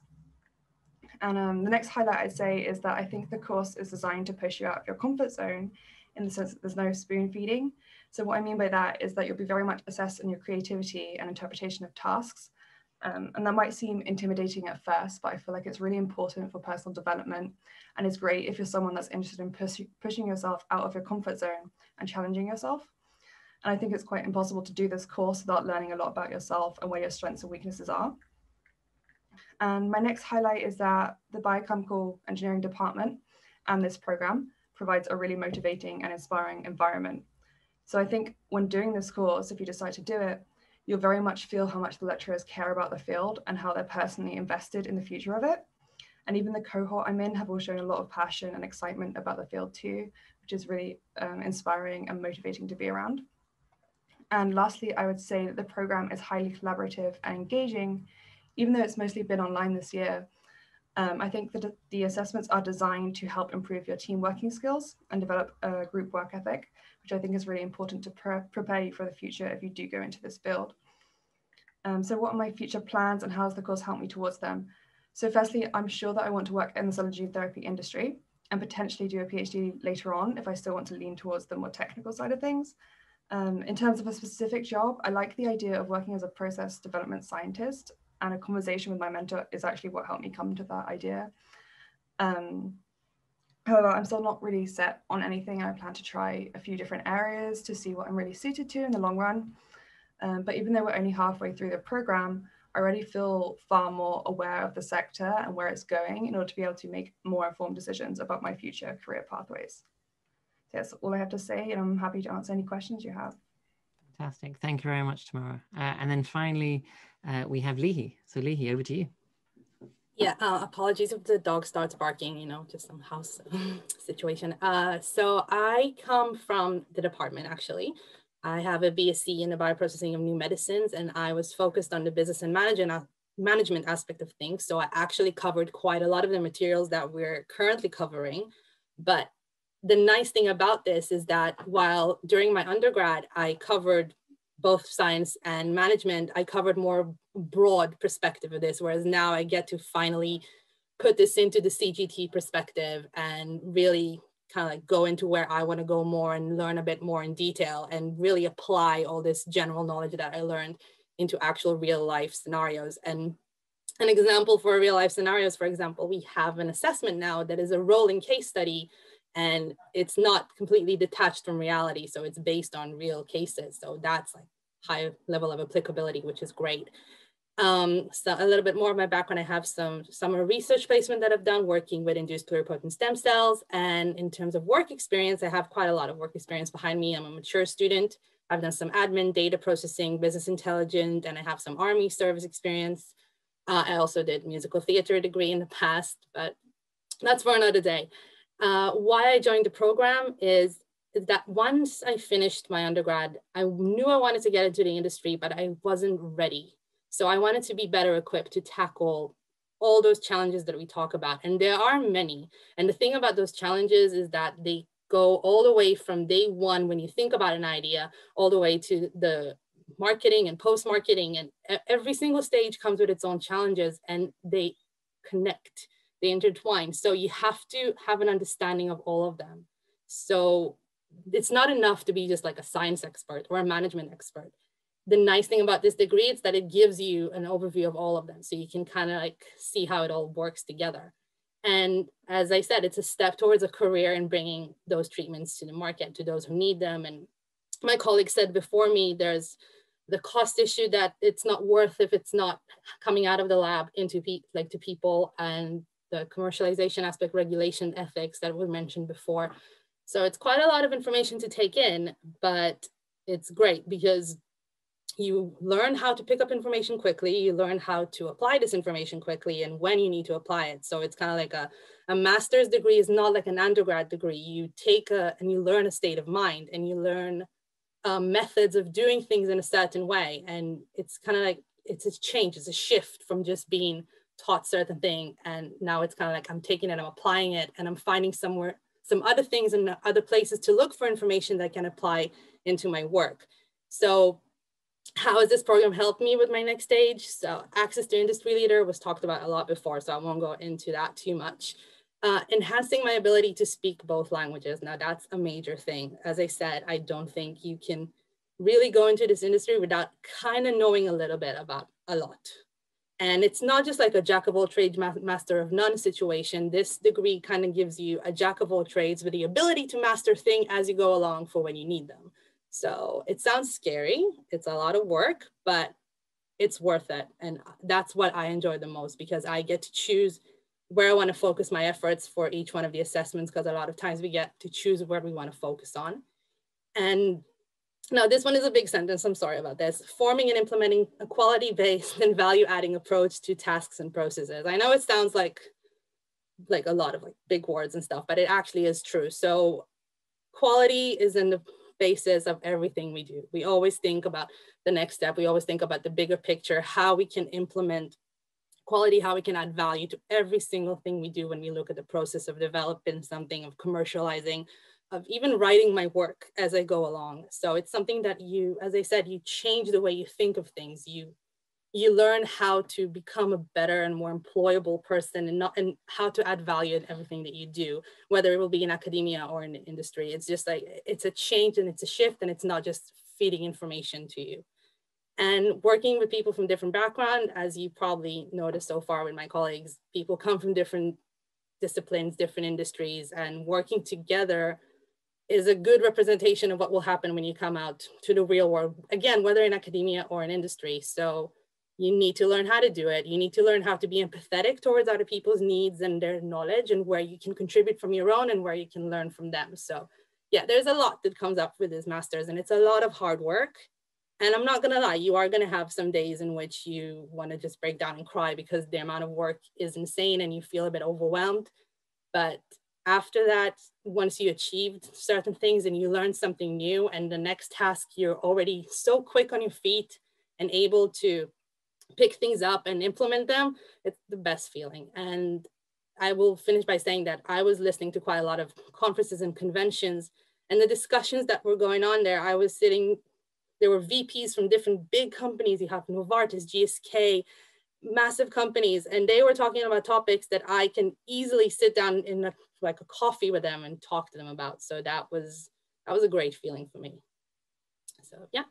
And um, the next highlight I'd say is that I think the course is designed to push you out of your comfort zone in the sense that there's no spoon feeding. So what I mean by that is that you'll be very much assessed in your creativity and interpretation of tasks. Um, and that might seem intimidating at first, but I feel like it's really important for personal development. And it's great if you're someone that's interested in push pushing yourself out of your comfort zone and challenging yourself. And I think it's quite impossible to do this course without learning a lot about yourself and where your strengths and weaknesses are. And my next highlight is that the biochemical engineering department and this program provides a really motivating and inspiring environment. So I think when doing this course, if you decide to do it, you'll very much feel how much the lecturers care about the field and how they're personally invested in the future of it. And even the cohort I'm in have all shown a lot of passion and excitement about the field too, which is really um, inspiring and motivating to be around. And lastly, I would say that the program is highly collaborative and engaging, even though it's mostly been online this year. Um, I think that the assessments are designed to help improve your team working skills and develop a group work ethic, which I think is really important to pre prepare you for the future if you do go into this field. Um, so what are my future plans and how has the course helped me towards them? So firstly, I'm sure that I want to work in the cell and gene therapy industry and potentially do a PhD later on if I still want to lean towards the more technical side of things. Um, in terms of a specific job, I like the idea of working as a process development scientist and a conversation with my mentor is actually what helped me come to that idea. Um, however, I'm still not really set on anything. I plan to try a few different areas to see what I'm really suited to in the long run. Um, but even though we're only halfway through the program, I already feel far more aware of the sector and where it's going in order to be able to make more informed decisions about my future career pathways. So that's all I have to say, and I'm happy to answer any questions you have. Fantastic. Thank you very much, Tamara. Uh, and then finally, uh, we have Lihi. So Lihi, over to you. Yeah, uh, apologies if the dog starts barking, you know, just some house (laughs) situation. Uh, so I come from the department actually. I have a BSc in the bioprocessing of new medicines and I was focused on the business and management management aspect of things. So I actually covered quite a lot of the materials that we're currently covering. But the nice thing about this is that while during my undergrad, I covered both science and management, I covered more broad perspective of this, whereas now I get to finally put this into the CGT perspective and really kind of like go into where I want to go more and learn a bit more in detail and really apply all this general knowledge that I learned into actual real life scenarios. And an example for real life scenarios, for example, we have an assessment now that is a rolling case study and it's not completely detached from reality. So it's based on real cases. So that's like high level of applicability, which is great. Um, so a little bit more of my background, I have some summer research placement that I've done working with induced pluripotent stem cells. And in terms of work experience, I have quite a lot of work experience behind me. I'm a mature student. I've done some admin, data processing, business intelligence, and I have some army service experience. Uh, I also did musical theater degree in the past, but that's for another day. Uh, why I joined the program is, is that once I finished my undergrad, I knew I wanted to get into the industry, but I wasn't ready. So I wanted to be better equipped to tackle all those challenges that we talk about. And there are many. And the thing about those challenges is that they go all the way from day one when you think about an idea, all the way to the marketing and post marketing. And every single stage comes with its own challenges and they connect they intertwine. So you have to have an understanding of all of them. So it's not enough to be just like a science expert or a management expert. The nice thing about this degree is that it gives you an overview of all of them. So you can kind of like see how it all works together. And as I said, it's a step towards a career in bringing those treatments to the market to those who need them. And my colleague said before me, there's the cost issue that it's not worth if it's not coming out of the lab into pe like to people and the commercialization aspect, regulation, ethics that were mentioned before. So it's quite a lot of information to take in, but it's great because you learn how to pick up information quickly, you learn how to apply this information quickly and when you need to apply it. So it's kind of like a, a master's degree is not like an undergrad degree. You take a, and you learn a state of mind and you learn um, methods of doing things in a certain way. And it's kind of like, it's a change, it's a shift from just being taught certain thing. And now it's kind of like, I'm taking it, I'm applying it and I'm finding somewhere, some other things and other places to look for information that can apply into my work. So how has this program helped me with my next stage? So access to industry leader was talked about a lot before, so I won't go into that too much. Uh, enhancing my ability to speak both languages. Now that's a major thing. As I said, I don't think you can really go into this industry without kind of knowing a little bit about a lot. And it's not just like a jack of all trades, master of none situation. This degree kind of gives you a jack of all trades with the ability to master thing as you go along for when you need them. So it sounds scary. It's a lot of work, but it's worth it. And that's what I enjoy the most because I get to choose where I want to focus my efforts for each one of the assessments because a lot of times we get to choose where we want to focus on. And now this one is a big sentence, I'm sorry about this. Forming and implementing a quality-based and value-adding approach to tasks and processes. I know it sounds like, like a lot of like big words and stuff, but it actually is true. So quality is in the basis of everything we do. We always think about the next step. We always think about the bigger picture, how we can implement quality, how we can add value to every single thing we do when we look at the process of developing something, of commercializing, of even writing my work as I go along. So it's something that you, as I said, you change the way you think of things. You you learn how to become a better and more employable person and not and how to add value in everything that you do, whether it will be in academia or in industry. It's just like it's a change and it's a shift and it's not just feeding information to you and working with people from different background, as you probably noticed so far with my colleagues, people come from different disciplines, different industries, and working together is a good representation of what will happen when you come out to the real world. Again, whether in academia or in industry. So you need to learn how to do it. You need to learn how to be empathetic towards other people's needs and their knowledge and where you can contribute from your own and where you can learn from them. So yeah, there's a lot that comes up with this masters and it's a lot of hard work and I'm not gonna lie, you are gonna have some days in which you wanna just break down and cry because the amount of work is insane and you feel a bit overwhelmed. But after that, once you achieved certain things and you learn something new and the next task, you're already so quick on your feet and able to pick things up and implement them, it's the best feeling. And I will finish by saying that I was listening to quite a lot of conferences and conventions and the discussions that were going on there, I was sitting there were VPs from different big companies. You have Novartis, GSK, massive companies, and they were talking about topics that I can easily sit down in a, like a coffee with them and talk to them about. So that was that was a great feeling for me. So yeah.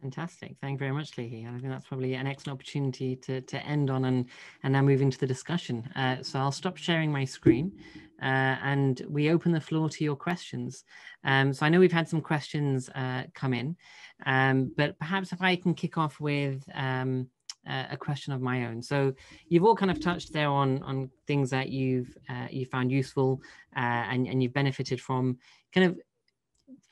Fantastic. Thank you very much, Lihi. I think that's probably an excellent opportunity to, to end on and, and now move into the discussion. Uh, so I'll stop sharing my screen uh, and we open the floor to your questions. Um, so I know we've had some questions uh, come in, um, but perhaps if I can kick off with um, a question of my own. So you've all kind of touched there on on things that you've uh, you found useful uh, and and you've benefited from. Kind of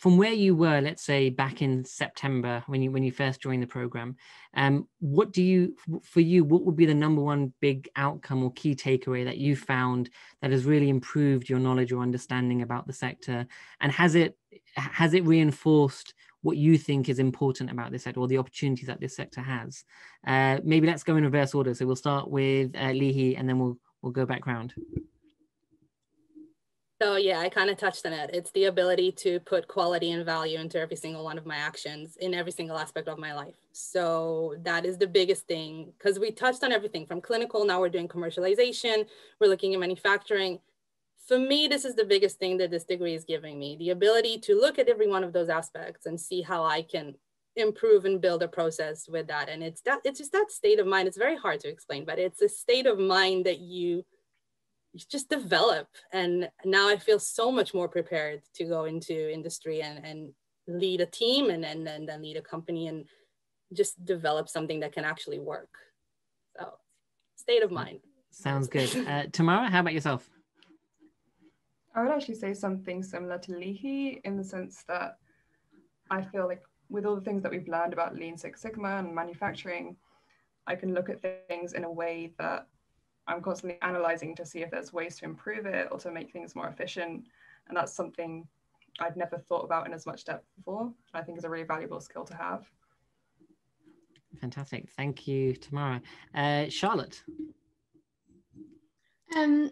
from where you were, let's say back in September when you when you first joined the program, um, what do you for you what would be the number one big outcome or key takeaway that you found that has really improved your knowledge or understanding about the sector, and has it has it reinforced what you think is important about this sector or the opportunities that this sector has? Uh, maybe let's go in reverse order. So we'll start with uh, Lihi and then we'll we'll go back round. So yeah, I kind of touched on it. It's the ability to put quality and value into every single one of my actions in every single aspect of my life. So that is the biggest thing because we touched on everything from clinical, now we're doing commercialization, we're looking at manufacturing. For me, this is the biggest thing that this degree is giving me, the ability to look at every one of those aspects and see how I can improve and build a process with that. And it's that it's just that state of mind. It's very hard to explain, but it's a state of mind that you just develop. And now I feel so much more prepared to go into industry and, and lead a team and, and, and then lead a company and just develop something that can actually work. So state of mind. Sounds good. Uh, Tamara, how about yourself? I would actually say something similar to Lihi in the sense that I feel like with all the things that we've learned about Lean Six Sigma and manufacturing, I can look at things in a way that I'm constantly analyzing to see if there's ways to improve it or to make things more efficient. And that's something I'd never thought about in as much depth before. I think is a really valuable skill to have. Fantastic. Thank you, Tamara. Uh, Charlotte. Um,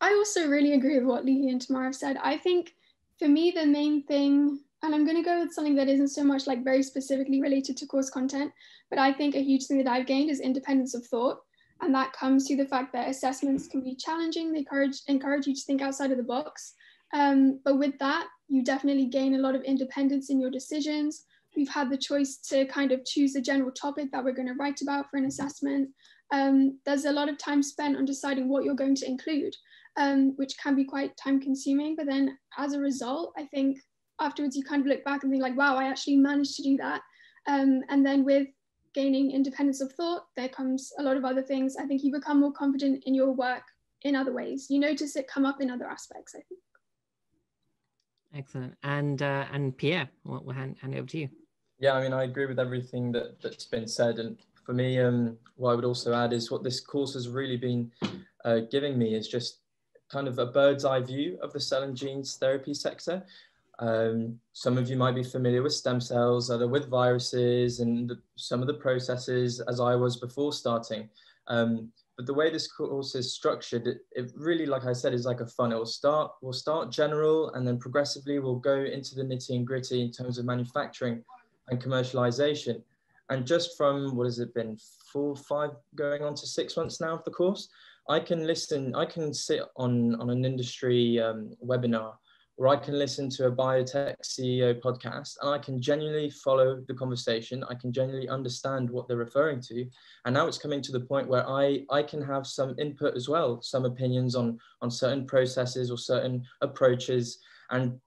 I also really agree with what Lee and Tamara have said. I think for me, the main thing, and I'm going to go with something that isn't so much like very specifically related to course content, but I think a huge thing that I've gained is independence of thought. And that comes through the fact that assessments can be challenging. They encourage, encourage you to think outside of the box. Um, but with that, you definitely gain a lot of independence in your decisions. We've had the choice to kind of choose a general topic that we're going to write about for an assessment. Um, there's a lot of time spent on deciding what you're going to include, um, which can be quite time consuming. But then as a result, I think afterwards you kind of look back and think like, wow, I actually managed to do that. Um, and then with gaining independence of thought, there comes a lot of other things. I think you become more confident in your work in other ways. You notice it come up in other aspects, I think. Excellent. And uh, and Pierre, we'll, we'll hand, hand it over to you. Yeah, I mean, I agree with everything that, that's been said. And for me, um, what I would also add is what this course has really been uh, giving me is just kind of a bird's eye view of the cell and genes therapy sector. Um, some of you might be familiar with stem cells, other with viruses and the, some of the processes as I was before starting. Um, but the way this course is structured, it, it, really, like I said, is like a funnel. It will start, we'll start general and then progressively we'll go into the nitty and gritty in terms of manufacturing and commercialization. And just from, what has it been, four, five, going on to six months now of the course, I can listen, I can sit on, on an industry um, webinar where I can listen to a biotech CEO podcast and I can genuinely follow the conversation. I can genuinely understand what they're referring to. And now it's coming to the point where I, I can have some input as well, some opinions on, on certain processes or certain approaches. And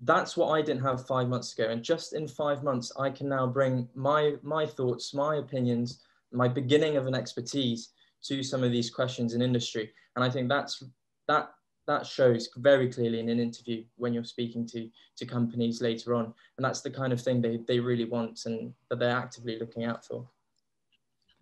that's what I didn't have five months ago. And just in five months, I can now bring my, my thoughts, my opinions, my beginning of an expertise to some of these questions in industry. And I think that's that that shows very clearly in an interview when you're speaking to to companies later on and that's the kind of thing they, they really want and that they're actively looking out for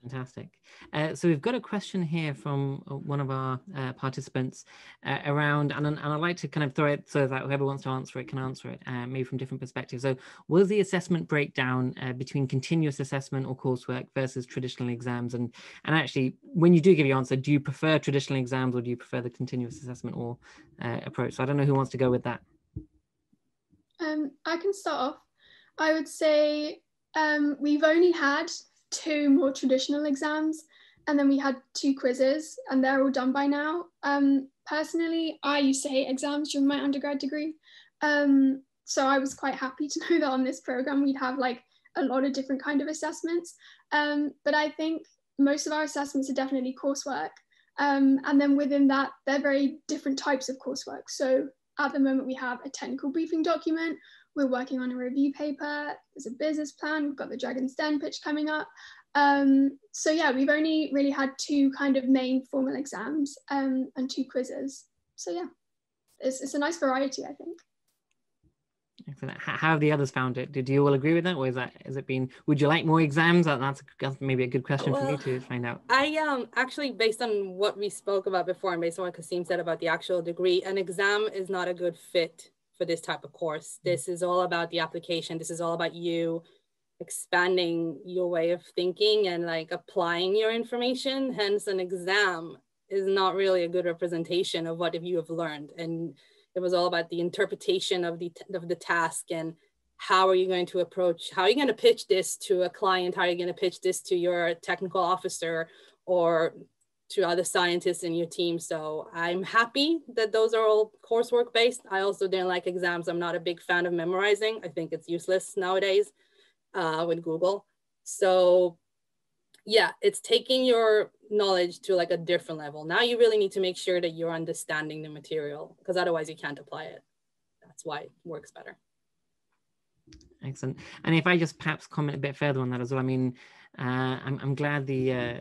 Fantastic. Uh, so we've got a question here from uh, one of our uh, participants uh, around, and, and I'd like to kind of throw it so that whoever wants to answer it can answer it, uh, maybe from different perspectives. So was the assessment breakdown uh, between continuous assessment or coursework versus traditional exams? And, and actually, when you do give your answer, do you prefer traditional exams or do you prefer the continuous assessment or approach? So I don't know who wants to go with that. Um, I can start off. I would say um, we've only had two more traditional exams and then we had two quizzes and they're all done by now. Um, personally, I used to hate exams during my undergrad degree. Um, so I was quite happy to (laughs) know that on this program we'd have like a lot of different kind of assessments. Um, but I think most of our assessments are definitely coursework. Um, and then within that, they're very different types of coursework. So at the moment we have a technical briefing document, we're working on a review paper. There's a business plan. We've got the Dragon's Den pitch coming up. Um, so yeah, we've only really had two kind of main formal exams um, and two quizzes. So yeah, it's, it's a nice variety, I think. Excellent. How have the others found it? Did you all agree with that, or is that has it been? Would you like more exams? That's, that's maybe a good question well, for me to find out. I um actually, based on what we spoke about before, and based on what Qasim said about the actual degree, an exam is not a good fit for this type of course. Mm. This is all about the application. This is all about you expanding your way of thinking and like applying your information. Hence, an exam is not really a good representation of what you have learned. And it was all about the interpretation of the, of the task and how are you going to approach, how are you going to pitch this to a client? How are you going to pitch this to your technical officer or to other scientists in your team. So I'm happy that those are all coursework based. I also didn't like exams. I'm not a big fan of memorizing. I think it's useless nowadays uh, with Google. So yeah, it's taking your knowledge to like a different level. Now you really need to make sure that you're understanding the material because otherwise you can't apply it. That's why it works better. Excellent. And if I just perhaps comment a bit further on that as well, I mean, uh, I'm, I'm glad the, uh,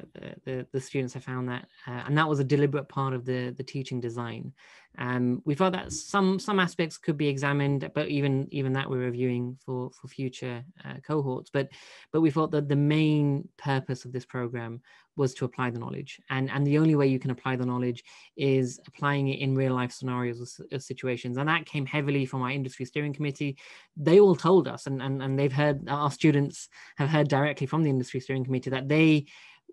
the, the students have found that, uh, and that was a deliberate part of the the teaching design. Um, we felt that some some aspects could be examined, but even even that we're reviewing for for future uh, cohorts. But but we thought that the main purpose of this program was to apply the knowledge, and and the only way you can apply the knowledge is applying it in real life scenarios of, situations, and that came heavily from our industry steering committee. They all told us, and and and they've heard our students have heard directly from the industry steering committee that they,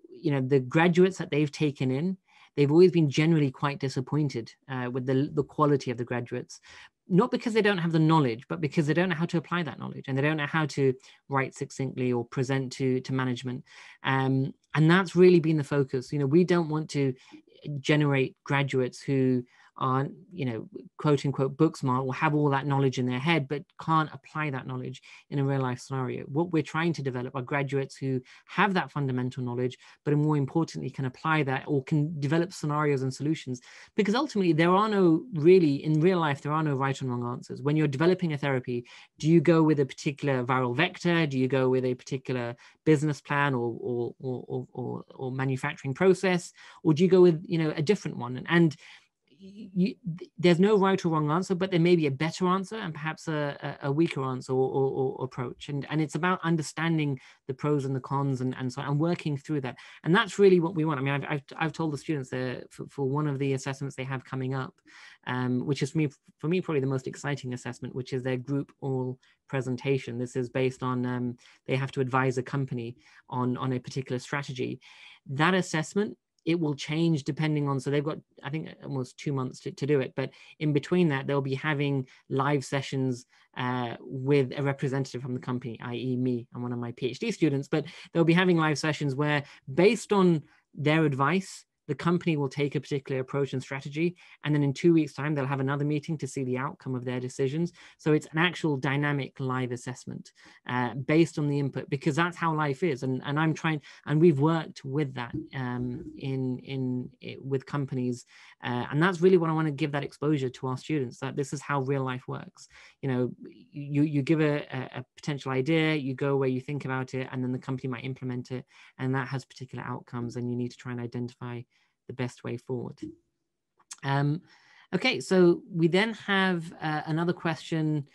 you know, the graduates that they've taken in they've always been generally quite disappointed uh, with the, the quality of the graduates. Not because they don't have the knowledge but because they don't know how to apply that knowledge and they don't know how to write succinctly or present to to management. Um, and that's really been the focus. You know we don't want to generate graduates who are you know quote unquote book smart or have all that knowledge in their head but can't apply that knowledge in a real life scenario. What we're trying to develop are graduates who have that fundamental knowledge but more importantly can apply that or can develop scenarios and solutions. Because ultimately there are no really in real life there are no right and wrong answers. When you're developing a therapy do you go with a particular viral vector? Do you go with a particular business plan or or or, or, or manufacturing process? Or do you go with you know a different one? And, and you, there's no right or wrong answer, but there may be a better answer and perhaps a, a weaker answer or, or, or, approach. And, and it's about understanding the pros and the cons and, and so and working through that. And that's really what we want. I mean, I've, I've, I've told the students that for, for one of the assessments they have coming up, um, which is for me, for me, probably the most exciting assessment, which is their group all presentation. This is based on, um, they have to advise a company on, on a particular strategy. That assessment it will change depending on so they've got i think almost two months to, to do it but in between that they'll be having live sessions uh, with a representative from the company i.e me and one of my phd students but they'll be having live sessions where based on their advice the company will take a particular approach and strategy and then in two weeks time they'll have another meeting to see the outcome of their decisions. So it's an actual dynamic live assessment uh, based on the input because that's how life is. And, and i'm trying and we've worked with that um, in in it, with companies uh, and that's really what i want to give that exposure to our students that this is how real life works. You know you you give a, a potential idea you go where you think about it and then the company might implement it and that has particular outcomes and you need to try and identify the best way forward. Um, okay, so we then have uh, another question.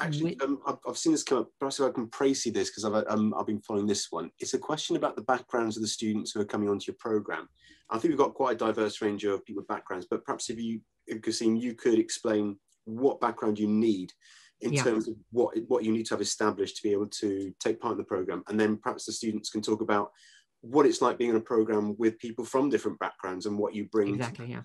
Actually, um, I've, I've, seen this come up. Perhaps if I can praise this because I've, um, I've been following this one. It's a question about the backgrounds of the students who are coming onto your program. I think we've got quite a diverse range of people with backgrounds, but perhaps if you, Qasim, you could explain what background you need in yeah. terms of what what you need to have established to be able to take part in the program, and then perhaps the students can talk about what it's like being in a program with people from different backgrounds and what you bring. Exactly. Yeah.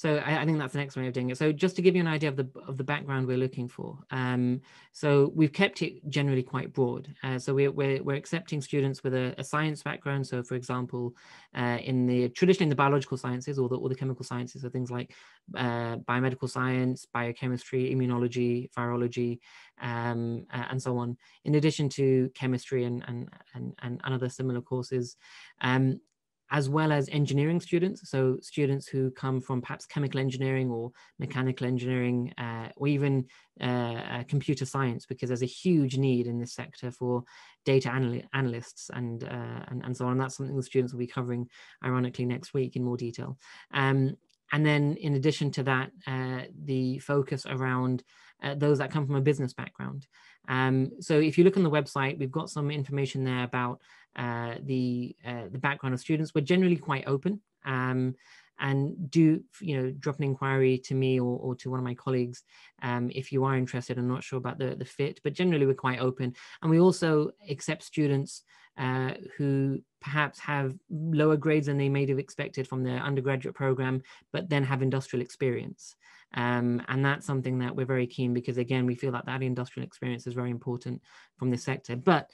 So I, I, think that's the next way of doing it. So just to give you an idea of the of the background we're looking for. Um, so we've kept it generally quite broad. Uh, so we're, we're, we're accepting students with a, a science background. So for example, uh, in the traditionally in the biological sciences or the, or the chemical sciences, so things like uh, biomedical science, biochemistry, immunology, virology, um, and so on. In addition to chemistry and and and, and other similar courses. Um, as well as engineering students. So students who come from perhaps chemical engineering or mechanical engineering, uh, or even uh, uh, computer science, because there's a huge need in this sector for data anal analysts and, uh, and, and so on. And that's something the students will be covering, ironically, next week in more detail. Um, and then in addition to that, uh, the focus around uh, those that come from a business background. Um, so if you look on the website, we've got some information there about uh, the uh, the background of students. We're generally quite open. Um, and do you know drop an inquiry to me or, or to one of my colleagues um, if you are interested i'm not sure about the, the fit but generally we're quite open and we also accept students uh, who perhaps have lower grades than they may have expected from their undergraduate program, but then have industrial experience. Um, and that's something that we're very keen because again, we feel that that industrial experience is very important from this sector. But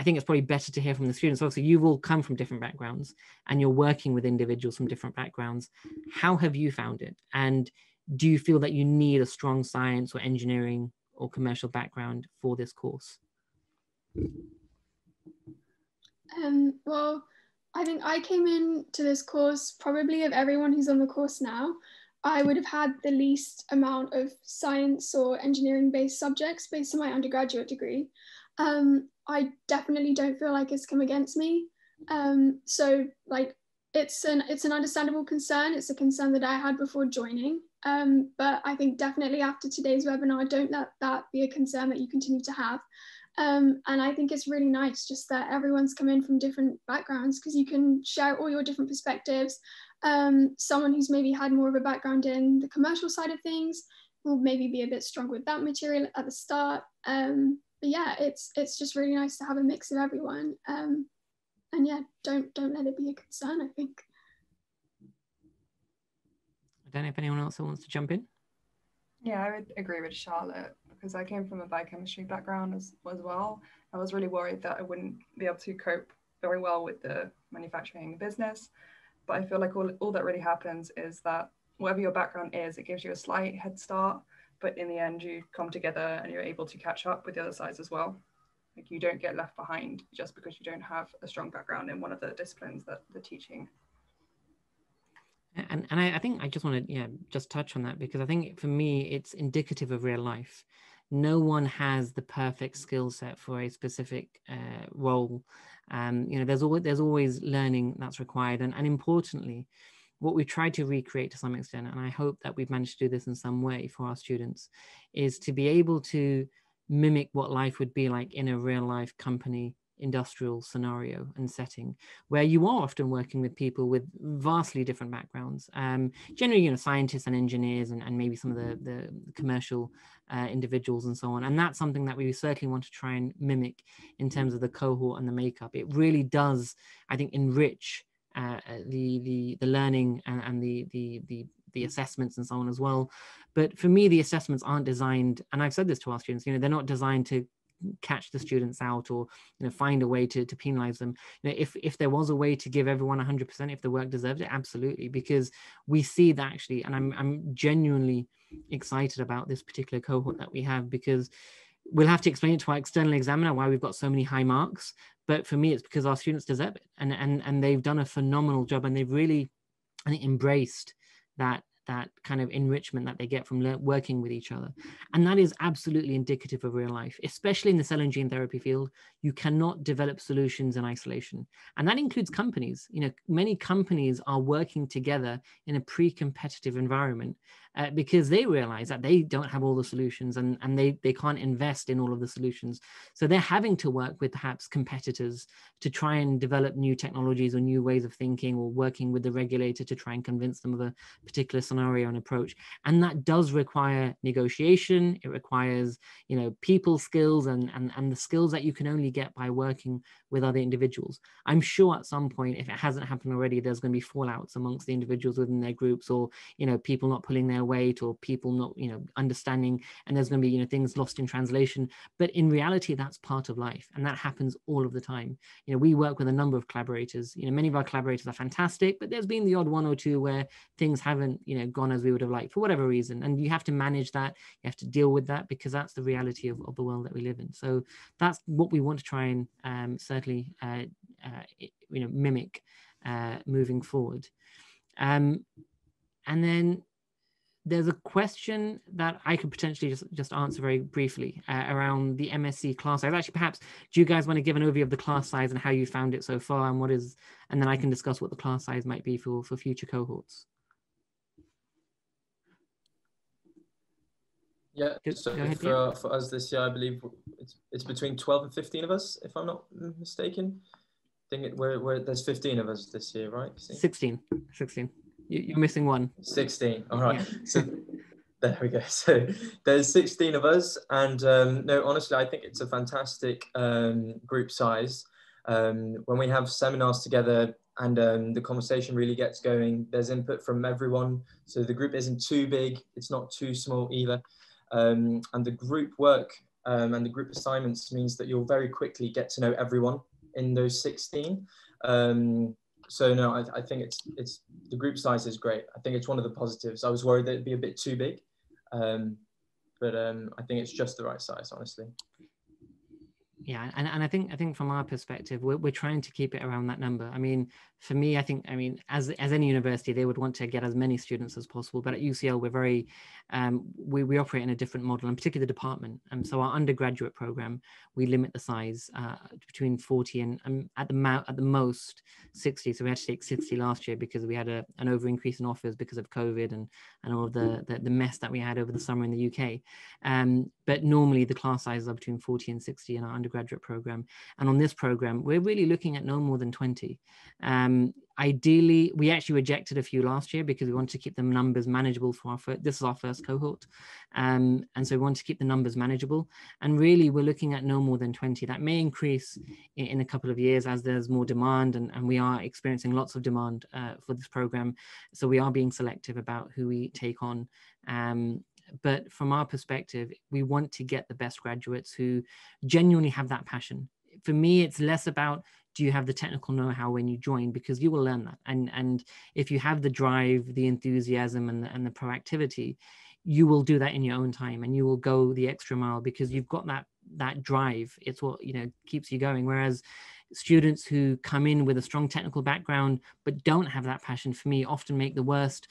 I think it's probably better to hear from the students. Obviously, you've all come from different backgrounds and you're working with individuals from different backgrounds. How have you found it? And do you feel that you need a strong science or engineering or commercial background for this course? Um, well, I think I came into this course probably of everyone who's on the course now. I would have had the least amount of science or engineering based subjects based on my undergraduate degree. Um, I definitely don't feel like it's come against me. Um, so like it's an it's an understandable concern. It's a concern that I had before joining. Um, but I think definitely after today's webinar, don't let that be a concern that you continue to have. Um, and I think it's really nice just that everyone's come in from different backgrounds because you can share all your different perspectives. Um, someone who's maybe had more of a background in the commercial side of things will maybe be a bit stronger with that material at the start. Um, but yeah, it's it's just really nice to have a mix of everyone. Um, and yeah, don't don't let it be a concern. I think. I don't know if anyone else wants to jump in. Yeah, I would agree with Charlotte because I came from a biochemistry background as, as well. I was really worried that I wouldn't be able to cope very well with the manufacturing business. But I feel like all, all that really happens is that whatever your background is, it gives you a slight head start. But in the end, you come together and you're able to catch up with the other sides as well. Like you don't get left behind just because you don't have a strong background in one of the disciplines that the teaching and and I, I, think I just want to yeah just touch on that because I think for me it's indicative of real life. No one has the perfect skill set for a specific uh, role. Um, you know, there's always there's always learning that's required, and and importantly, what we try to recreate to some extent, and I hope that we've managed to do this in some way for our students, is to be able to mimic what life would be like in a real life company industrial scenario and setting where you are often working with people with vastly different backgrounds um, generally you know scientists and engineers and, and maybe some of the, the commercial uh, individuals and so on. And that's something that we certainly want to try and mimic in terms of the cohort and the makeup. It really does i think enrich uh, the the the learning and, and the the the the assessments and so on as well. But for me, the assessments aren't designed, and I've said this to our students, you know, they're not designed to catch the students out or you know find a way to, to penalize them you know if if there was a way to give everyone 100% if the work deserved it absolutely because we see that actually and i'm i'm genuinely excited about this particular cohort that we have because we'll have to explain it to our external examiner why we've got so many high marks but for me it's because our students deserve it. And and and they've done a phenomenal job and they've really I think, embraced that that kind of enrichment that they get from le- working with each other. And that is absolutely indicative of real life, especially in the cell and gene therapy field. You cannot develop solutions in isolation. And that includes companies. You know, many companies are working together in a pre competitive environment uh, because they realize that they don't have all the solutions and, and they, they can't invest in all of the solutions. So they're having to work with perhaps competitors to try and develop new technologies or new ways of thinking or working with the regulator to try and convince them of a particular scenario and approach. And that does require negotiation. It requires, you know, people skills and, and, and the skills that you can only get by working with other individuals. I'm sure at some point, if it hasn't happened already, there's going to be fallouts amongst the individuals within their groups or, you know, people not pulling their weight or people not you know understanding and there's going to be you know things lost in translation but in reality that's part of life and that happens all of the time you know we work with a number of collaborators you know many of our collaborators are fantastic but there's been the odd one or two where things haven't you know gone as we would have liked for whatever reason and you have to manage that you have to deal with that because that's the reality of, of the world that we live in so that's what we want to try and um, certainly uh, uh, you know mimic uh, moving forward um, and then there's a question that I could potentially just, just answer very briefly uh, around the MSc class size. Actually, perhaps, do you guys want to give an overview of the class size and how you found it so far and what is, and then I can discuss what the class size might be for, for future cohorts. Yeah, so for, uh, for us this year, I believe it's, it's between 12 and 15 of us, if I'm not mistaken. I think it, we're, we're, there's 15 of us this year, right? 16, 16. You, are missing one. 16. All right. Yeah. So there we go. (laughs) So there's 16 of us. And um, no, honestly, I think it's a fantastic um, group size. Um, when we have seminars together and um, the conversation really gets going, there's input from everyone. So the group isn't too big, it's not too small either. Um, and the group work um, and the group assignments means that you'll very quickly get to know everyone in those 16. Um, so no, I, I, think it's it's the group size is great. I think it's one of the positives. I was worried that it'd be a bit too big, um, but um, I think it's just the right size, honestly yeah and, and i think i think from our perspective we're, we're trying to keep it around that number. I mean for me i think i mean as as any university they would want to get as many students as possible but at ucl we're very um, we, we operate in a different model and particularly the department. And so our undergraduate program we limit the size uh, between 40 and um, at the mo- at the most 60 so we had to take 60 last year because we had a, an over increase in offers because of covid and and all of the, the, the mess that we had over the summer in the uk um, but normally the class sizes are between 40 and 60 in our undergraduate program. And on this program, we're really looking at no more than 20. Um, ideally, we actually rejected a few last year because we wanted to keep the numbers manageable for our first, this is our first cohort. Um, and so we want to keep the numbers manageable. And really, we're looking at no more than 20. That may increase in, in a couple of years as there's more demand, and, and we are experiencing lots of demand uh, for this program. So we are being selective about who we take on. Um, but from our perspective, we want to get the best graduates who genuinely have that passion. For me, it's less about do you have the technical know-how when you join? Because you will learn that. And and if you have the drive the enthusiasm and the, and the proactivity you will do that in your own time and you will go the extra mile because you've got that that drive. It's what you know keeps you going. Whereas students who come in with a strong technical background but don't have that passion for me often make the worst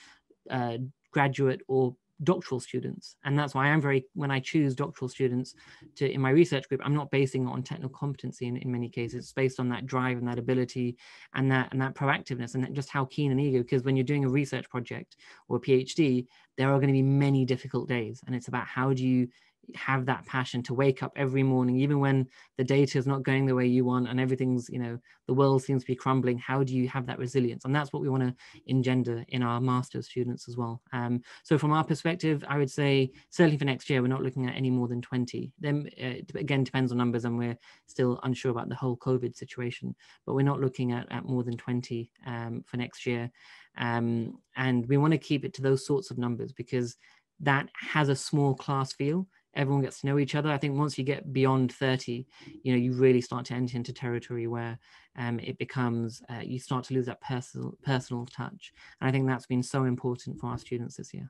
uh, graduate or doctoral students. And that's why i'm very when i choose doctoral students to in my research group i'm not basing it on technical competency in, in many cases. It's based on that drive and that ability and that and that proactiveness and just how keen and eager because when you're doing a research project or a phd there are going to be many difficult days. And it's about how do you have that passion to wake up every morning even when the data is not going the way you want and everything's you know the world seems to be crumbling how do you have that resilience? And that's what we want to engender in our master's students as well. Um, so from our perspective i would say certainly for next year we're not looking at any more than 20 then uh, again depends on numbers and we're still unsure about the whole covid situation but we're not looking at, at more than 20 um, for next year. Um, and we want to keep it to those sorts of numbers because that has a small class feel everyone gets to know each other. I think once you get beyond 30, you know, you really start to enter into territory where um, it becomes, uh, you start to lose that personal, personal touch. And I think that's been so important for our students this year.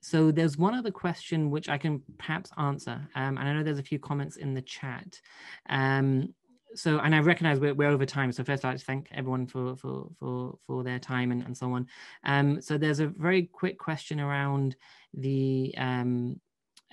So there's one other question which I can perhaps answer. Um, and I know there's a few comments in the chat. Um, so and I recognize we're, we're over time. So first I'd like to thank everyone for for for for their time and, and so on. Um, so there's a very quick question around the um,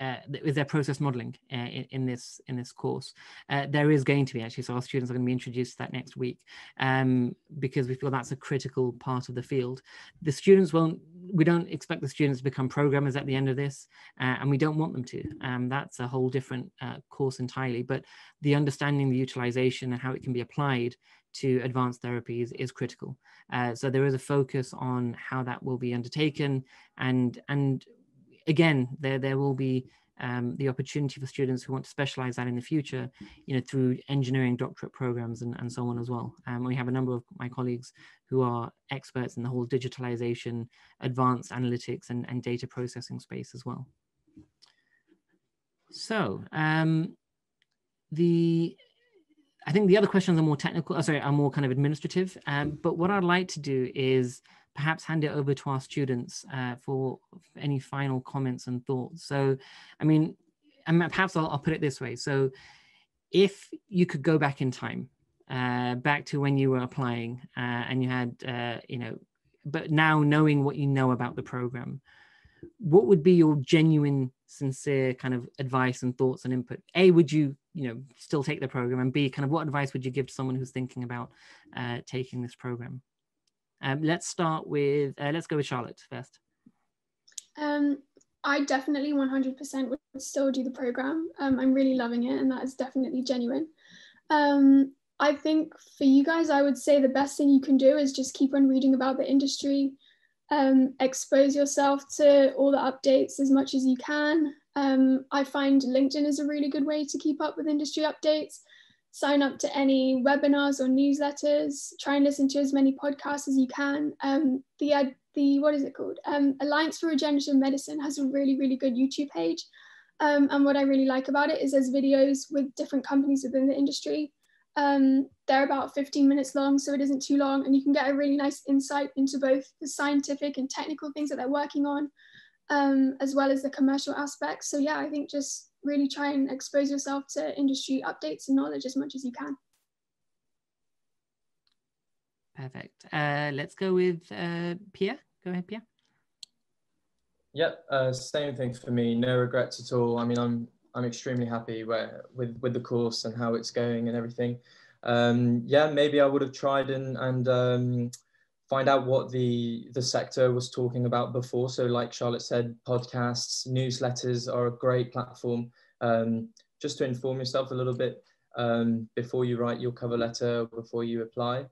uh, is there process modeling uh, in, in, this in this course? Uh, there is going to be actually, so our students are going to be introduced to that next week um, because we feel that's a critical part of the field. The students won't, we don't expect the students to become programmers at the end of this, uh, and we don't want them to. Um, that's a whole different uh, course entirely. But the understanding the utilization and how it can be applied to advanced therapies is critical. Uh, so there is a focus on how that will be undertaken and and again, there there will be um, the opportunity for students who want to specialize that in the future, you know, through engineering doctorate programs and, and so on as well. Um, we have a number of my colleagues who are experts in the whole digitalization, advanced analytics and, and data processing space as well. So um, the I think the other questions are more technical, oh, sorry, are more kind of administrative. Um, but what I'd like to do is perhaps hand it over to our students uh, for any final comments and thoughts. So, I mean, and perhaps I'll, I'll, put it this way. So, if you could go back in time, uh, back to when you were applying uh, and you had, uh, you know, but now knowing what you know about the program, what would be your genuine, sincere kind of advice and thoughts and input? A, would you, you know, still take the program? And B, kind of what advice would you give to someone who's thinking about uh, taking this program? Um, let's start with, uh, let's go with Charlotte first. Um, I definitely 100% would still do the program. Um, I'm really loving it, and that is definitely genuine. Um, I think for you guys, I would say the best thing you can do is just keep on reading about the industry, um, expose yourself to all the updates as much as you can. Um, I find LinkedIn is a really good way to keep up with industry updates. Sign up to any webinars or newsletters. Try and listen to as many podcasts as you can. Um, the uh, the what is it called? Um, Alliance for Regenerative Medicine has a really really good YouTube page. Um, and what I really like about it is there's videos with different companies within the industry. Um, they're about 15 minutes long, so it isn't too long, and you can get a really nice insight into both the scientific and technical things that they're working on, um, as well as the commercial aspects. So yeah, I think just really try and expose yourself to industry updates and knowledge as much as you can. Perfect. Uh, let's go with uh, Pierre. Go ahead, Pierre. Yep, uh, same thing for me. No regrets at all. I mean, I'm I'm extremely happy where, with with the course and how it's going and everything. Um, yeah, maybe I would have tried and and um, find out what the the sector was talking about before. So, like Charlotte said, podcasts, newsletters are a great platform um, just to inform yourself a little bit um, before you write your cover letter, before you apply.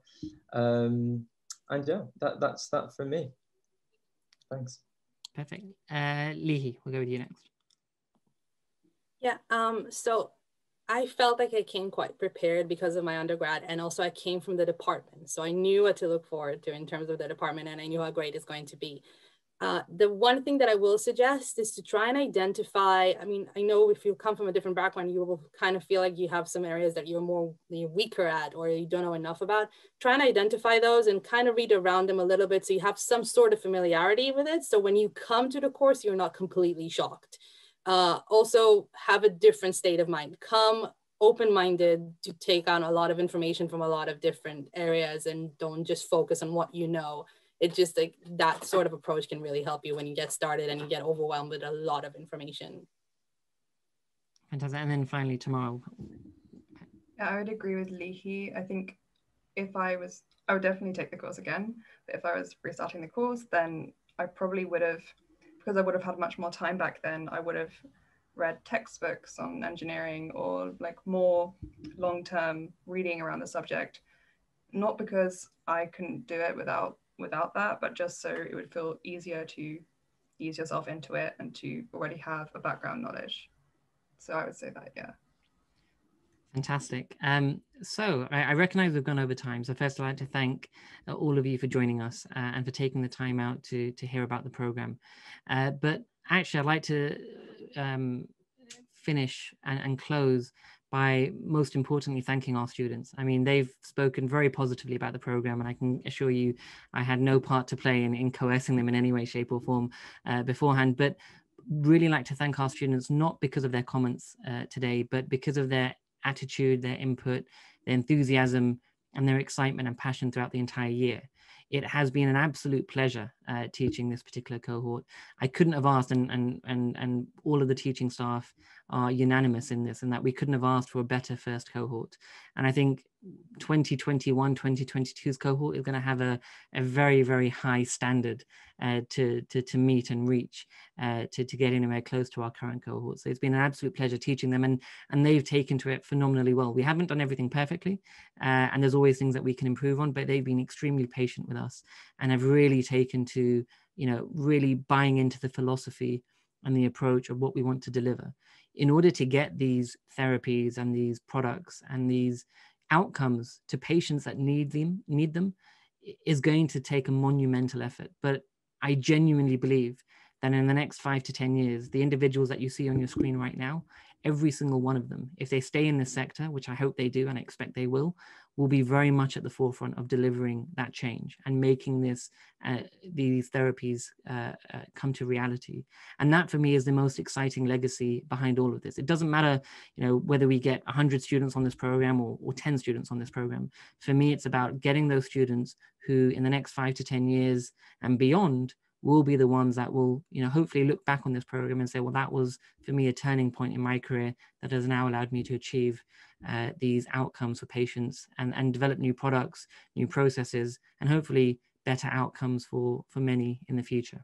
Um, and yeah, that that's that for me. Thanks. Perfect. Uh, Lihi, we'll go with you next. Yeah. Um. So I felt like I came quite prepared because of my undergrad, and also I came from the department, so I knew what to look forward to in terms of the department, and I knew how great it's going to be. Uh, the one thing that I will suggest is to try and identify. I mean, I know if you come from a different background, you will kind of feel like you have some areas that you're more you're weaker at or you don't know enough about. Try and identify those and kind of read around them a little bit so you have some sort of familiarity with it. So when you come to the course, you're not completely shocked. Uh, also, have a different state of mind. Come open-minded to take on a lot of information from a lot of different areas and don't just focus on what you know it's just like that sort of approach can really help you when you get started and you get overwhelmed with a lot of information. Fantastic. And then finally, Tamara. Yeah, I would agree with Lihi. I think if I was, I would definitely take the course again. But if I was restarting the course, then I probably would have, because I would have had much more time back then, I would have read textbooks on engineering or like more long term reading around the subject. Not because I couldn't do it without without that, but just so it would feel easier to ease yourself into it and to already have a background knowledge. So I would say that, yeah. Fantastic. Um, so I, I, recognize we've gone over time. So first I'd like to thank uh, all of you for joining us uh, and for taking the time out to, to hear about the program. Uh, but actually I'd like to um, finish and, and close by most importantly thanking our students. I mean, they've spoken very positively about the program, and I can assure you I had no part to play in, in coercing them in any way, shape, or form uh, beforehand. But really like to thank our students, not because of their comments uh, today, but because of their attitude, their input, their enthusiasm, and their excitement and passion throughout the entire year. It has been an absolute pleasure uh, teaching this particular cohort. I couldn't have asked, and, and, and, and all of the teaching staff are unanimous in this, and that we couldn't have asked for a better first cohort. And I think 2021 2022's cohort is going to have a, a very very high standard uh, to, to to meet and reach uh, to, to get anywhere close to our current cohort so it's been an absolute pleasure teaching them and and they've taken to it phenomenally well we haven't done everything perfectly uh, and there's always things that we can improve on but they've been extremely patient with us and have really taken to you know really buying into the philosophy and the approach of what we want to deliver. In order to get these therapies and these products and these outcomes to patients that need them need them is going to take a monumental effort. But i genuinely believe that in the next five to ten years the individuals that you see on your screen right now every single one of them if they stay in this sector which i hope they do and i expect they will will be very much at the forefront of delivering that change and making this uh, these therapies uh, uh, come to reality. And that for me is the most exciting legacy behind all of this. It doesn't matter you know whether we get 100 students on this program or, or 10 students on this program. For me it's about getting those students who in the next five to 10 years and beyond will be the ones that will, you know, hopefully look back on this program and say, well, that was for me a turning point in my career that has now allowed me to achieve uh, these outcomes for patients and, and develop new products, new processes, and hopefully better outcomes for, for many in the future.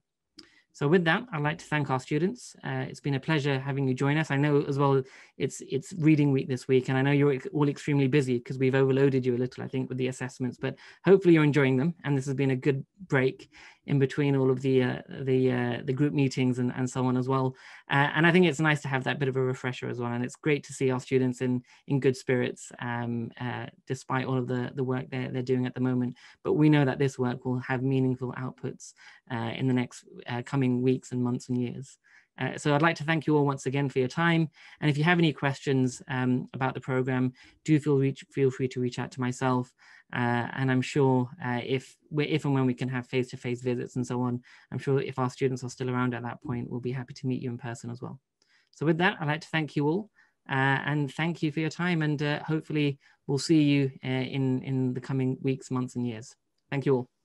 So with that, I'd like to thank our students. Uh, it's been a pleasure having you join us. I know as well it's it's reading week this week, and I know you're all extremely busy because we've overloaded you a little, I think, with the assessments. But hopefully you're enjoying them, and this has been a good break in between all of the uh, the uh, the group meetings and, and so on as well. Uh, and I think it's nice to have that bit of a refresher as well. And it's great to see our students in in good spirits um, uh, despite all of the the work they're, they're doing at the moment. But we know that this work will have meaningful outputs uh, in the next uh, coming weeks and months and years. Uh, so I'd like to thank you all once again for your time. And if you have any questions um, about the program, do feel, reach, feel free to reach out to myself. Uh, and I'm sure uh, if, if and when we can have face-to-face -face visits and so on, I'm sure if our students are still around at that point, we'll be happy to meet you in person as well. So with that, I'd like to thank you all uh, and thank you for your time. And uh, hopefully we'll see you uh, in, in the coming weeks, months and years. Thank you all.